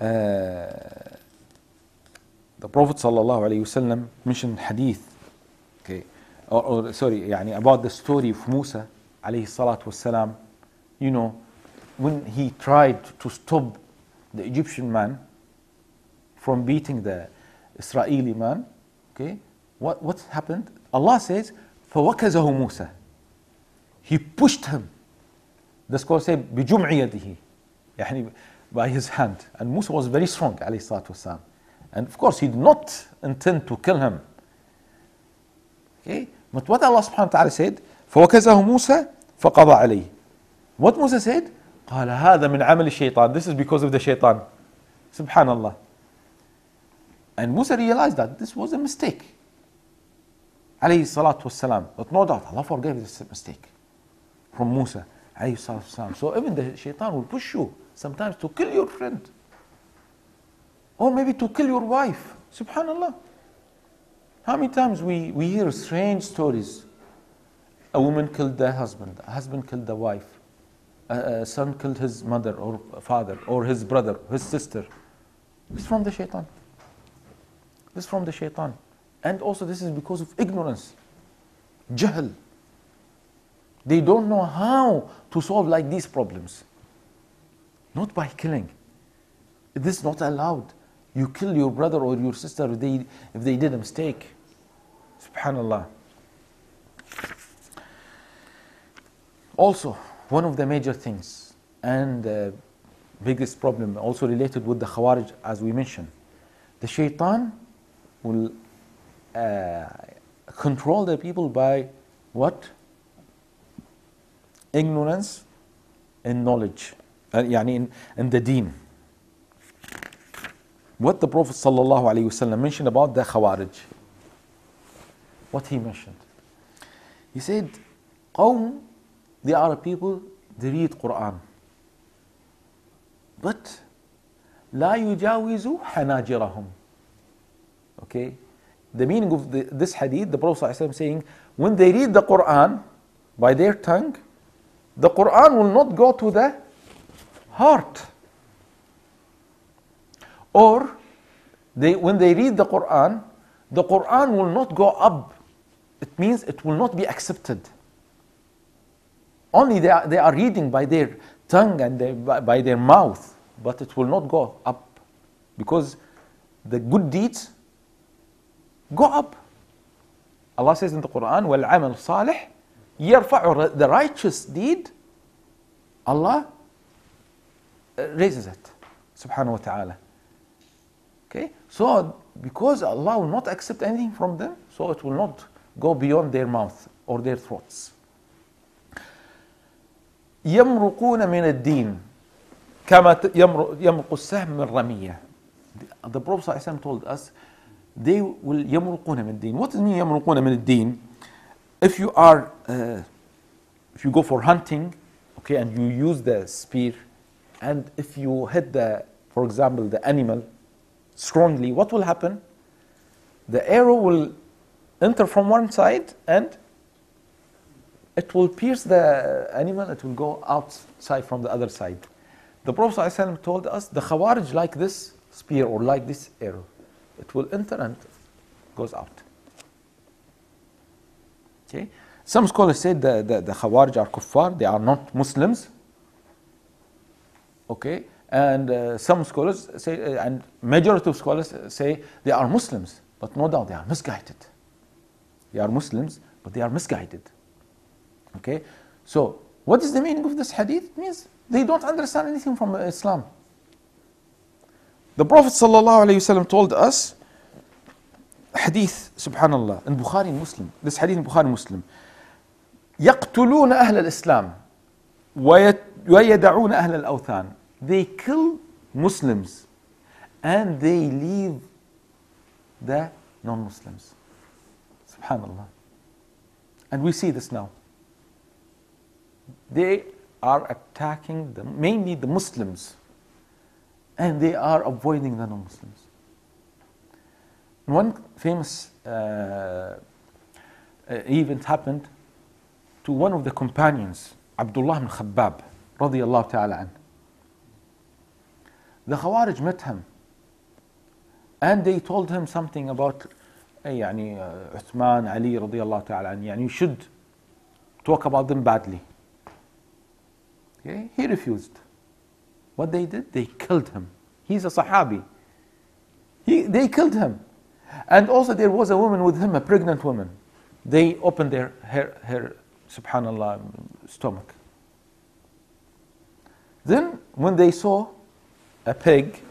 Uh, the Prophet sallallahu alaihi wasallam mentioned hadith, okay, or, or sorry, يعني about the story of Musa alayhi salatu wasalam. You know, when he tried to stop the Egyptian man from beating the Israeli man, okay, what, what happened? Allah says, فَوَكَزَهُ مُوسَى He pushed him. The scholars say, بِجُمْعِ يَدِهِ يعني by his hand. And Musa was very strong, alayhi salatu wasalam. And of course, he did not intend to kill him. Okay? But what Allah subhanahu wa ta'ala said, فَوَكَزَهُ مُوسَى فَقَضَى عَلَيْهِ What Musa said? قال هذا من عمل الشيطان. This is because of the shaitan. Subhanallah. And Musa realized that this was a mistake. Alayhi salatu wasalam. But no doubt, Allah forgave this mistake from Musa. Alayhi salatu wasalam. So even the shaitan will push you sometimes to kill your friend. Or maybe to kill your wife. Subhanallah. How many times we, we hear strange stories? A woman killed the husband, a husband killed the wife, a, a son killed his mother or father or his brother, his sister. It's from the shaitan. This is from the shaitan. And also this is because of ignorance. Jahl. They don't know how to solve like these problems. Not by killing. This is not allowed. You kill your brother or your sister if they, if they did a mistake. Subhanallah. Also, one of the major things and the biggest problem also related with the Khawarij as we mentioned, the shaitan will uh, control the people by what? Ignorance and knowledge. Uh, يعني in, in the deen. What the Prophet ﷺ mentioned about the Khawarij. What he mentioned. He said, قوم, they are people, they read Quran. But لا يجاوز حناجرهم. Okay? The meaning of the, this hadith, the Prophet ﷺ saying, when they read the Quran by their tongue, the Quran will not go to the heart. Or they, when they read the Quran, the Quran will not go up. It means it will not be accepted. Only they are, they are reading by their tongue and they, by, by their mouth, but it will not go up. Because the good deeds go up. Allah says in the Quran, وَالْعَمَلْ صَالِح يَرْفَعُ The righteous deed, Allah raises it. Subhanahu wa ta'ala. Okay? So, because Allah will not accept anything from them, so it will not go beyond their mouth or their throats. يمرقون من الدين كما يمرق السهم من رمية. The Prophet ﷺ told us they will يمرقون من الدين. What does it mean يمرقون من الدين? If you are, uh, if you go for hunting, okay, and you use the spear, and if you hit the, for example, the animal strongly, what will happen? The arrow will enter from one side and it will pierce the animal, it will go outside from the other side. The Prophet ﷺ told us the Khawarij like this spear or like this arrow. It will enter and goes out. Okay? Some scholars said the, the, the Khawarij are kuffar, they are not Muslims. Okay? And uh, some scholars say, uh, and majority of scholars say they are Muslims, but no doubt they are misguided. They are Muslims, but they are misguided. Okay? So, what is the meaning of this hadith? It means they don't understand anything from Islam. The Prophet ﷺ told us, hadith, subhanallah, in Bukhari Muslim, this hadith in Bukhari Muslim, يقتلون أهل الإسلام ويدعون أهل الأوثان. they kill Muslims and they leave the non-Muslims. Subhanallah. And we see this now. They are attacking the, mainly the Muslims and they are avoiding the non-Muslims. One famous uh, uh, event happened to one of the companions, Abdullah ibn Khabbab, radiallahu ta'ala an. The Khawarij met him and they told him something about يعني Uthman, Ali radiallahu ta'ala an, يعني you should talk about them badly. Okay? He refused. What they did? They killed him. He's a Sahabi. He, they killed him. And also there was a woman with him, a pregnant woman. They opened their, her, her subhanallah, stomach. Then when they saw a pig,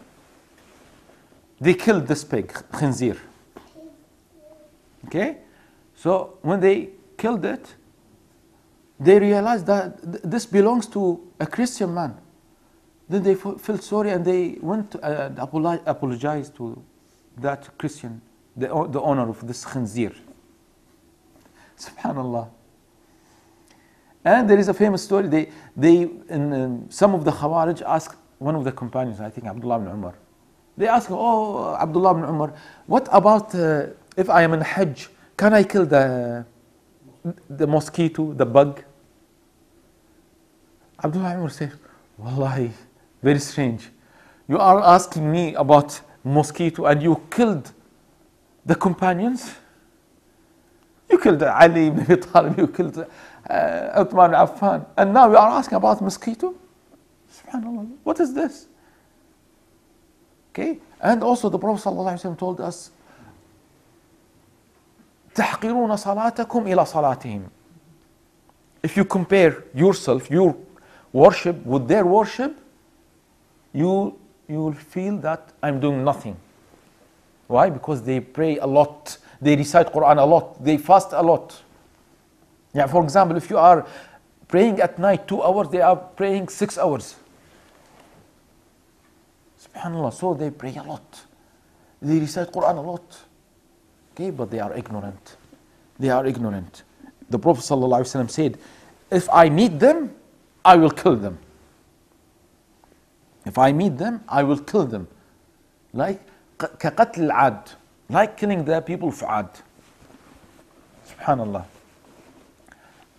they killed this pig, khinzir. Okay? So when they killed it, they realized that th- this belongs to a Christian man. Then they felt sorry and they went to, uh, apolo- apologized to that Christian, the, the owner of this khinzir. Subhanallah. And there is a famous story. They, they in, um, some of the Khawarij asked one of the companions, I think Abdullah ibn Umar, they him, Oh, Abdullah ibn Umar, what about uh, if I am in Hajj? Can I kill the, the mosquito, the bug? Abdullah ibn Umar said, Wallahi, very strange. You are asking me about mosquito and you killed the companions? You killed Ali ibn Abi Talib, you killed uh, Uthman Affan, and now you are asking about mosquito? Subhanallah, what is this? Okay, and also the Prophet ﷺ told us, تحقرون صلاتكم إلى صلاتهم. If you compare yourself, your worship with their worship, you you will feel that I'm doing nothing. Why? Because they pray a lot, they recite Quran a lot, they fast a lot. Yeah, for example, if you are praying at night two hours, they are praying six hours. Subhanallah, so they pray a lot. They recite Quran a lot. Okay, but they are ignorant. They are ignorant. The Prophet ﷺ said, If I meet them, I will kill them. If I meet them, I will kill them. Like كقتل العاد. Like killing the people of Ad. Subhanallah.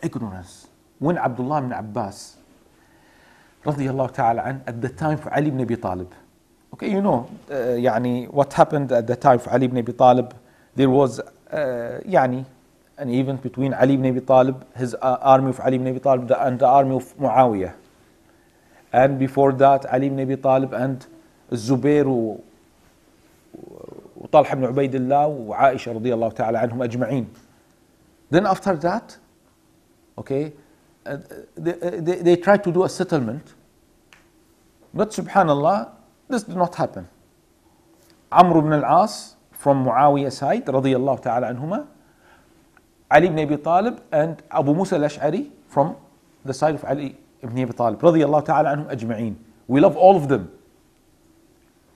Ignorance. When Abdullah ibn Abbas radiallahu ta'ala an, at the time for Ali ibn Abi Talib. Okay, you know, uh, يعني what happened at the time for Ali ibn Abi Talib, there was uh, يعني an event between Ali ibn Abi Talib, his uh, army of Ali ibn Abi Talib, and the army of Muawiyah. And before that, Ali ibn Abi Talib and Zubair وطلحة بن عبيد الله وعائشة رضي الله تعالى عنهم أجمعين. Then after that, okay, uh, they, they, they tried to do a settlement. But subhanallah, This did not happen. Amr ibn al-As from Muawiyah side, radiallahu ta'ala anhuma, Ali ibn Abi Talib and Abu Musa al-Ash'ari from the side of Ali ibn Abi Talib, radiallahu ta'ala anhum ajma'een. We love all of them.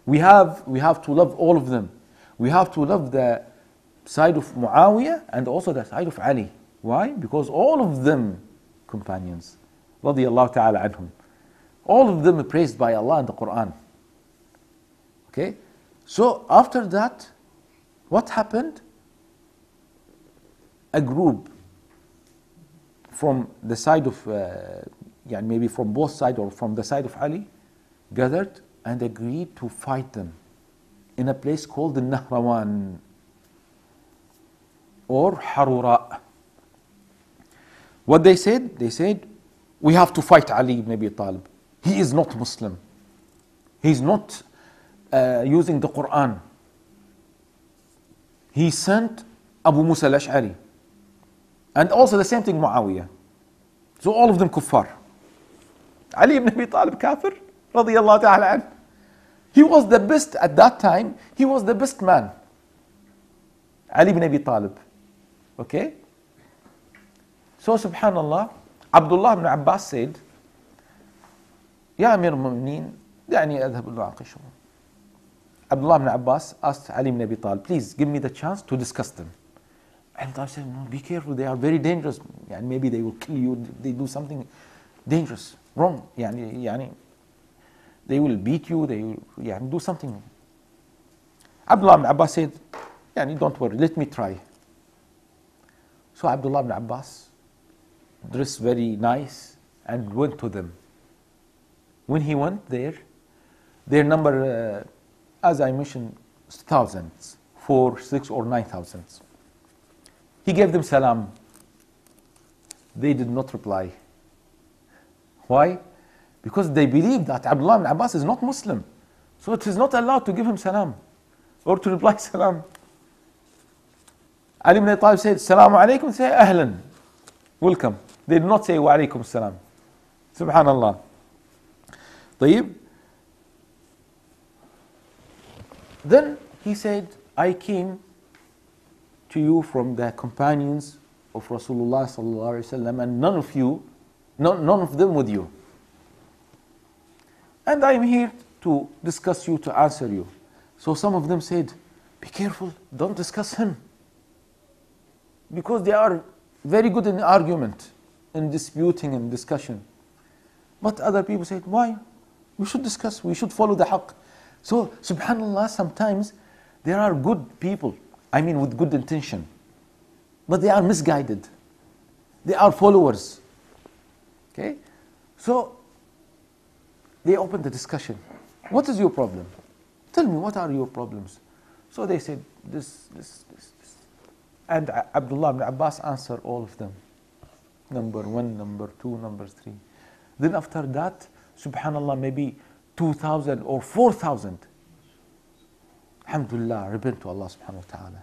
We have, we have to love all of them. We have to love the side of Muawiyah and also the side of Ali. Why? Because all of them companions, radiallahu ta'ala anhum. All of them praised by Allah in the Quran. Okay? So after that, what happened? A group from the side of, uh, yeah, maybe from both sides or from the side of Ali, gathered and agreed to fight them in a place called the Nahrawan or Harura. What they said? They said, we have to fight Ali ibn Abi Talib. He is not Muslim. He is not uh, using the Quran. He sent Abu Musa al-Ash'ari. And also the same thing Muawiyah. So all of them kuffar. Ali ibn Abi Talib kafir, radiyallahu ta'ala anhu. He was the best at that time, he was the best man. Ali ibn Abi Talib. Okay? So subhanallah, Abdullah ibn Abbas said, يا أمير المؤمنين دعني أذهب أناقشهم. Abdullah ibn Abbas asked Ali ibn Abi Talib, please give me the chance to discuss them. And I said, no, be careful, they are very dangerous. And maybe they will kill you, they do something dangerous, wrong. Yani, yani, they will beat you, they will yani, do something. Abdullah ibn Abbas said, yani, don't worry, let me try. So Abdullah ibn Abbas dressed very nice and went to them. When he went there, their number uh, as I mentioned, thousands, four, six, or nine thousands. He gave them salam. They did not reply. Why? Because they believe that Abdullah ibn Abbas is not Muslim. So it is not allowed to give him salam or to reply salam. Ali ibn Abi Talib said, Salamu alaykum, say ahlan, welcome. They did not say wa alaykum salam. Subhanallah. طيب Then he said, I came to you from the companions of Rasulullah and none of you, none, none of them with you. And I am here to discuss you, to answer you. So some of them said, Be careful, don't discuss him. Because they are very good in argument, in disputing and discussion. But other people said, Why? We should discuss, we should follow the haqq. So, subhanAllah, sometimes there are good people, I mean with good intention, but they are misguided. They are followers. Okay? So, they opened the discussion. What is your problem? Tell me, what are your problems? So they said, this, this, this, this. And Abdullah ibn Abbas answered all of them. Number one, number two, number three. Then after that, subhanallah, maybe 2,000 or 4,000. Alhamdulillah, repent to Allah subhanahu wa ta'ala.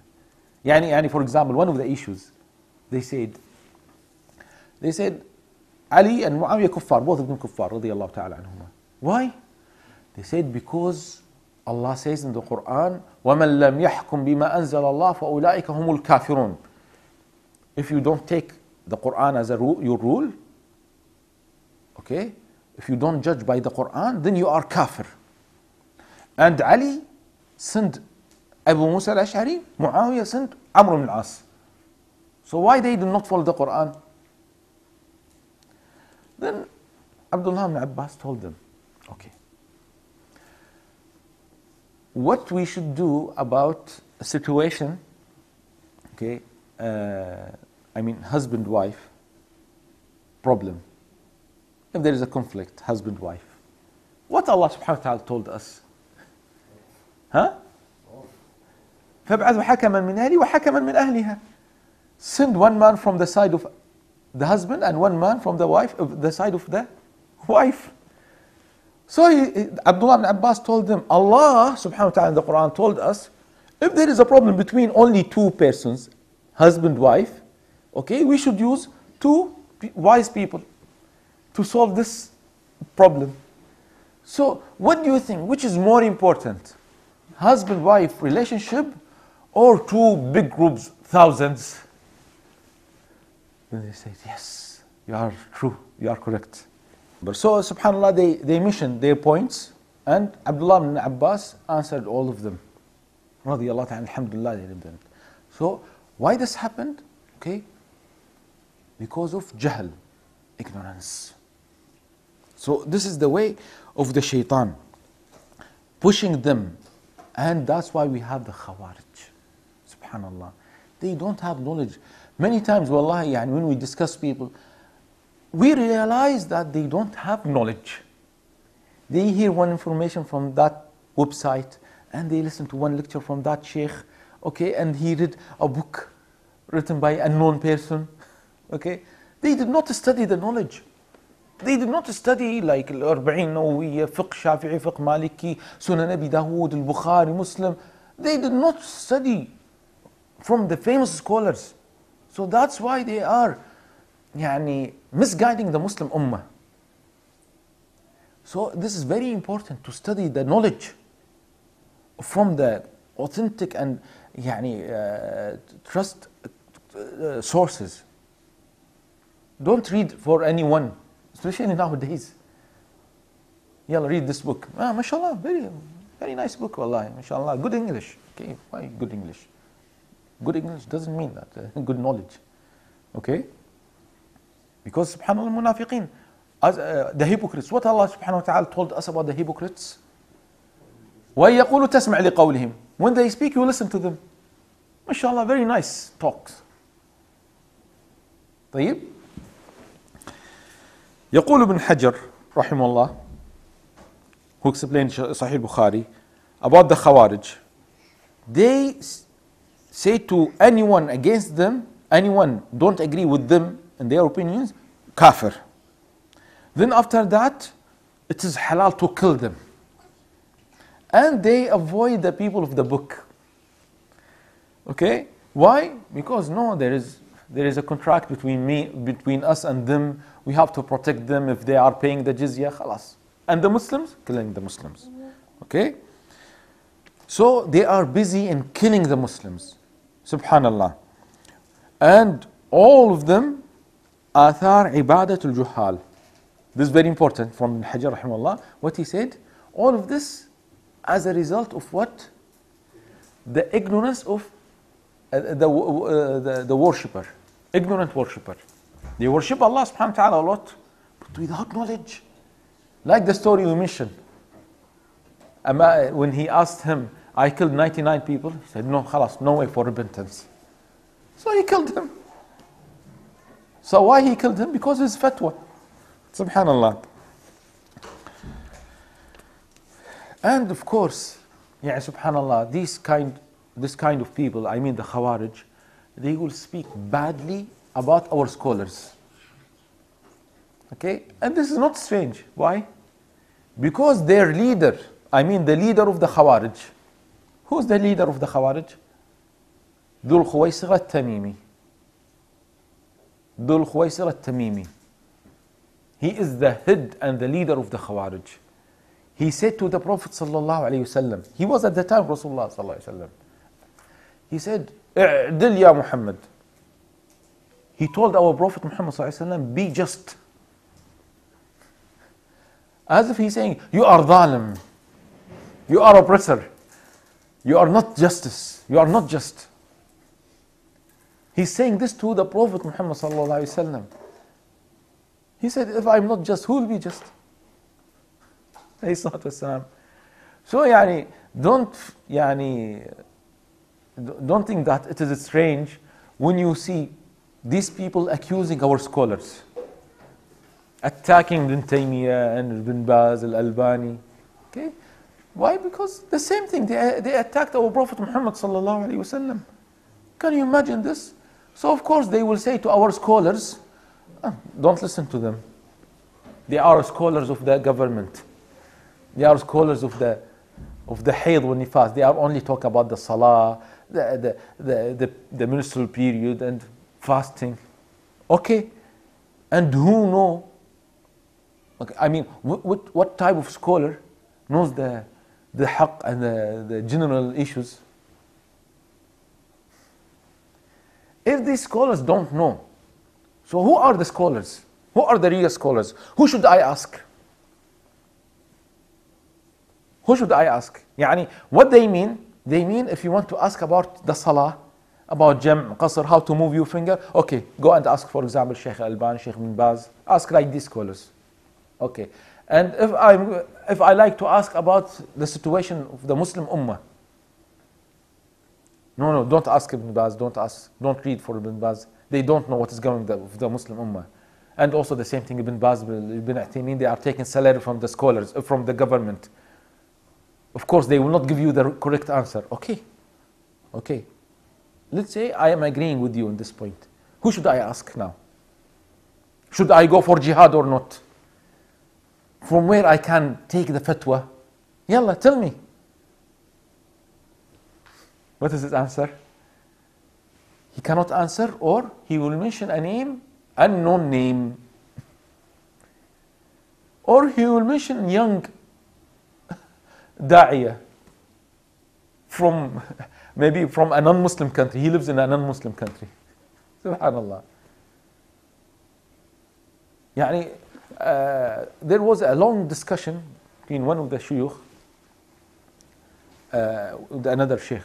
Yani, yani, for example, one of the issues, they said, they said, Ali and Muawiyah kuffar, both of them kuffar, radiallahu ta'ala anhuma. Why? They said because Allah says in the Quran, وَمَنْ لَمْ يَحْكُمْ بِمَا أَنزَلَ اللَّهُ فَأُولَٰئِكَ هُمُ الْكَافِرُونَ If you don't take the Quran as a rule, your rule, okay, if you don't judge by the Quran, then you are kafir. And Ali sent Abu Musa al-Ash'ari, Muawiyah sent Amr ibn al-As. So why they did not follow the Quran? Then Abdullah ibn Abbas told them, okay, what we should do about a situation, okay, uh, I mean husband-wife problem If there is a conflict, husband-wife, what Allah subhanahu wa ta'ala told us? Huh? فابعثوا حكما من أهلي وحكما من أهلها. Send one man from the side of the husband and one man from the wife, of the side of the wife. So he, Abdullah ibn Abbas told them, Allah subhanahu wa ta'ala in the Quran told us, if there is a problem between only two persons, husband, wife, okay, we should use two wise people to solve this problem. So, what do you think? Which is more important? Husband wife relationship or two big groups, thousands? And they said, Yes, you are true, you are correct. But so, subhanAllah, they, they mentioned their points, and Abdullah ibn Abbas answered all of them. Alhamdulillah, they didn't. So, why this happened? Okay? Because of jahl, ignorance. So, this is the way of the shaitan, pushing them. And that's why we have the khawarij. Subhanallah. They don't have knowledge. Many times, wallahi, and when we discuss people, we realize that they don't have knowledge. They hear one information from that website and they listen to one lecture from that sheikh, okay, and he read a book written by a known person, okay. They did not study the knowledge. They did not study like الأربعين نووية, فقه شافعي, فقه مالكي, Sunan Abi Dawud, Al-Bukhari, Muslim. They did not study from the famous scholars. So that's why they are يعني misguiding the Muslim Ummah. So this is very important to study the knowledge from the authentic and يعني uh, trust uh, sources. Don't read for anyone, Especially nowadays. يلا read this book. Ah, mashallah, very very nice book, wallahi, mashallah. Good English. Okay, why good English? Good English doesn't mean that. uh, good knowledge. Okay? Because subhanallah munafiqeen. As, uh, the hypocrites. What Allah subhanahu wa ta'ala told us about the hypocrites? وَيَقُولُ تَسْمَعْ لِقَوْلِهِمْ When they speak, you listen to them. MashaAllah, very nice talks. طيب يقول ابن حجر رحمه الله who explained Sahih Bukhari about the Khawarij they s- say to anyone against them anyone don't agree with them and their opinions kafir then after that it is halal to kill them and they avoid the people of the book okay why because no there is there is a contract between me between us and them we have to protect them if they are paying the jizya khalas and the muslims killing the muslims. Okay? So they are busy in killing the muslims. Subhanallah. And all of them athar ibadat al-juhal this is very important from Hajar rahimahullah what he said. All of this as a result of what? The ignorance of uh, the, uh, the, the worshipper, ignorant worshipper. They worship Allah subhanahu wa ta'ala a lot, but without knowledge. Like the story we mentioned. When he asked him, I killed 99 people, he said, No, khalas, no way for repentance. So he killed him. So why he killed him? Because his fatwa. Subhanallah. And of course, yeah, subhanallah, these kind, this kind of people, I mean the Khawarij, they will speak badly about our scholars. Okay? And this is not strange. Why? Because their leader, I mean the leader of the Khawarij, who's the leader of the Khawarij? Dhul Khuwaisira al-Tamimi. Dhul Khuwaisira al-Tamimi. He is the head and the leader of the Khawarij. He said to the Prophet sallallahu alaihi wasallam, he was at the time Rasulullah sallallahu alaihi wasallam. He said, "I'dil ya Muhammad." He told our Prophet Muhammad sallallahu alaihi wasallam, "Be just." As if he's saying, "You are dhalim, you are oppressor, you are not justice, you are not just." He's saying this to the Prophet Muhammad sallallahu alaihi wasallam. He said, "If I'm not just, who will be just?" عليه الصلاة والسلام So يعني don't يعني don't think that it is strange when you see these people accusing our scholars attacking Ibn Taymiyyah and Ibn Baz al-Albani okay? Why? Because the same thing they, they attacked our Prophet Muhammad can you imagine this? So of course they will say to our scholars "Ah, don't listen to them. They are scholars of the government. They are scholars of the of the hayd when nifas. They are only talk about the salah, the, the, the, the, the menstrual period and fasting. Okay, and who know? Okay, I mean, what, what, what type of scholar knows the the haqq and the, the general issues? If these scholars don't know, so who are the scholars? Who are the real scholars? Who should I ask? Who should I ask? Yani, what they mean, they mean if you want to ask about the salah, about jam, qasr, how to move your finger, okay, go and ask, for example, Sheikh Albani, Sheikh Ibn Baz, ask like these scholars. Okay. And if I if I like to ask about the situation of the Muslim Ummah, no, no, don't ask Ibn Baz, don't ask, don't read for Ibn Baz. They don't know what is going on with the Muslim Ummah. And also the same thing, Ibn Baz, Ibn Uthaymeen, they are taking salary from the scholars, uh, from the government. Of course, they will not give you the correct answer. Okay, okay. Let's say I am agreeing with you on this point. Who should I ask now? Should I go for jihad or not? From where I can take the fatwa? Yalla, tell me. What is his answer? he cannot answer, or he will mention a name, unknown name. Or he will mention young da'iya from maybe from a non Muslim country. He lives in a non Muslim country. Subhanallah. Yani, uh, there was a long discussion between one of the shuyukh, uh, with another sheikh.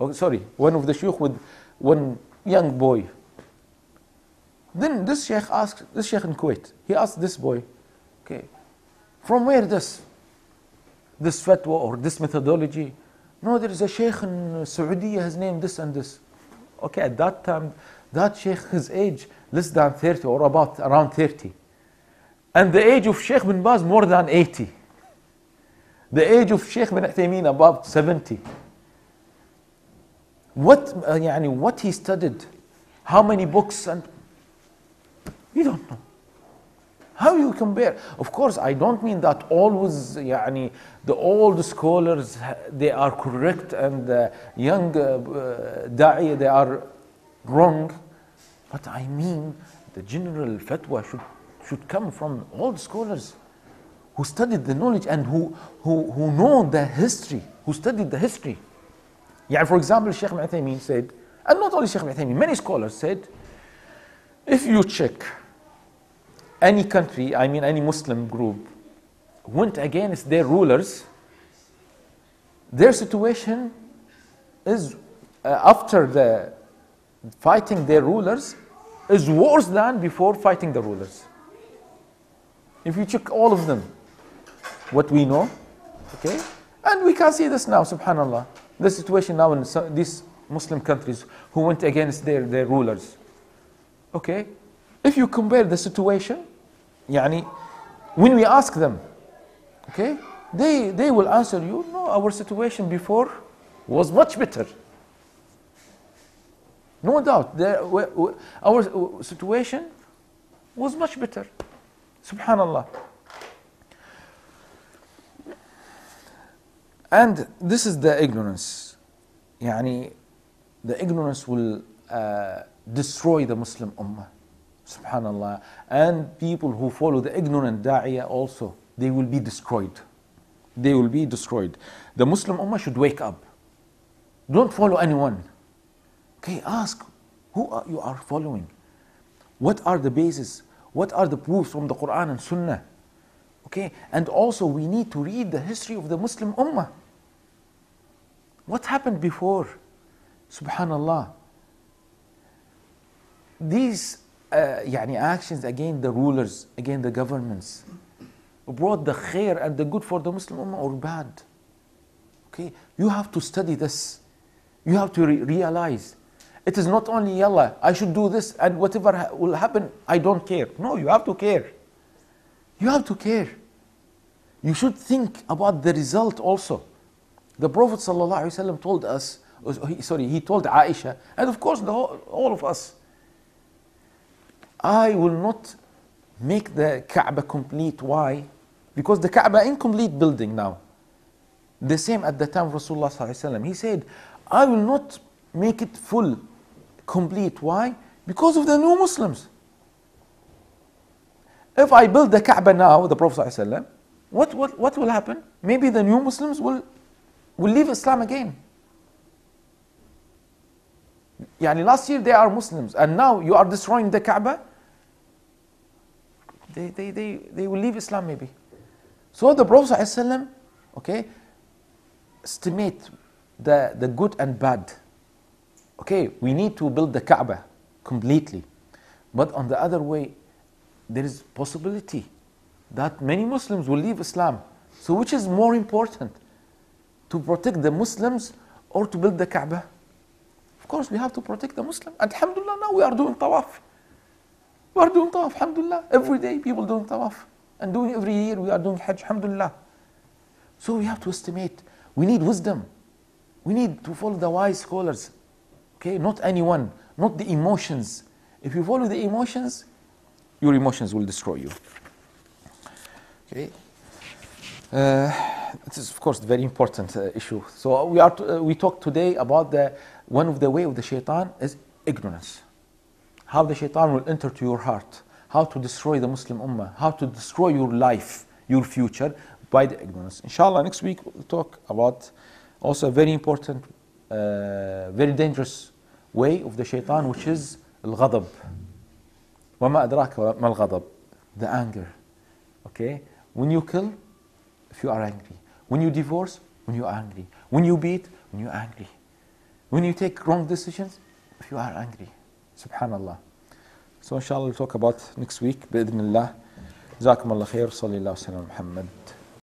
Oh, sorry, one of the shuyukh with one young boy. Then this sheikh asked, this sheikh in Kuwait, he asked this boy, okay, from where this, this fatwa or this methodology? No, there is a sheikh in Saudi, his name this and this. Okay, at that time, that sheikh, his age, less than 30 or about around 30. And the age of Sheikh bin Baz, more than 80. The age of Sheikh bin Uthaymeen, about 70. What, uh, what he studied, how many books, and we don't know. How you compare? Of course, I don't mean that always يعني, the old scholars, they are correct and the young uh, da'i, they are wrong. But I mean the general fatwa should, should come from old scholars who studied the knowledge and who, who, who know the history, who studied the history. Yeah, for example, Sheikh Ibn Uthaymeen said, and not only Sheikh Ibn Uthaymeen, many scholars said, if you check any country, I mean any Muslim group, went against their rulers, their situation is uh, after the fighting their rulers is worse than before fighting the rulers. If you check all of them, what we know, okay, and we can see this now, subhanallah, the situation now in these Muslim countries who went against their, their rulers. Okay, if you compare the situation, yani, when we ask them, okay, they, they will answer you, no, our situation before was much better. No doubt, there, our situation was much better. Subhanallah. And this is the ignorance. Yani, the ignorance will uh, destroy the Muslim ummah. Subhanallah. And people who follow the ignorant da'iyah also, they will be destroyed. They will be destroyed. The Muslim ummah should wake up. Don't follow anyone. Okay, ask who are you are following. What are the bases? What are the proofs from the Quran and Sunnah? Okay, and also we need to read the history of the Muslim Ummah. What happened before? Subhanallah. These يعني actions against the rulers, against the governments, brought the khair and the good for the Muslim Ummah or bad? Okay, you have to study this. You have to re- realize it is not only yalla, I should do this and whatever ha- will happen, I don't care. No, you have to care. You have to care. You should think about the result also. The Prophet ﷺ told us, sorry, he told Aisha, and of course the whole, all of us, I will not make the Kaaba complete. Why? Because the Kaaba incomplete building now. The same at the time of Rasulullah He said, I will not make it full complete. Why? Because of the new Muslims. If I build the Kaaba now, the Prophet ﷺ, what, what, what will happen? Maybe the new Muslims will, will leave Islam again. Yani last year they are Muslims and now you are destroying the Kaaba. They, they, they, they will leave Islam maybe. So the Prophet ﷺ, okay, estimate the, the good and bad okay, we need to build the Kaaba completely. But on the other way, there is possibility that many Muslims will leave Islam. So which is more important? To protect the Muslims or to build the Kaaba? Of course, we have to protect the Muslim. Alhamdulillah, now we are doing tawaf. We are doing tawaf, alhamdulillah. Every day people doing tawaf. And doing every year we are doing hajj, alhamdulillah. So we have to estimate. We need wisdom. We need to follow the wise scholars. Okay, not anyone, not the emotions. If you follow the emotions, your emotions will destroy you. Okay. Uh, this is of course a very important uh, issue. So we are uh, we talked today about the one of the way of the shaitan is ignorance How the shaitan will enter to your heart, how to destroy the Muslim ummah, how to destroy your life, your future by the ignorance. Inshallah, next week we'll talk about also a very important, uh, very dangerous way of the shaitan, which is al-ghadab. وما أدراك ما الغضب? The anger. Okay? When you kill, if you are angry. When you divorce, when you are angry. When you beat, when you are angry. When you take wrong decisions, if you are angry. سبحان الله. سو إن شاء الله توك اباوت نكست ويك بإذن الله. جزاكم الله خير. صلى الله وسلم. على محمد.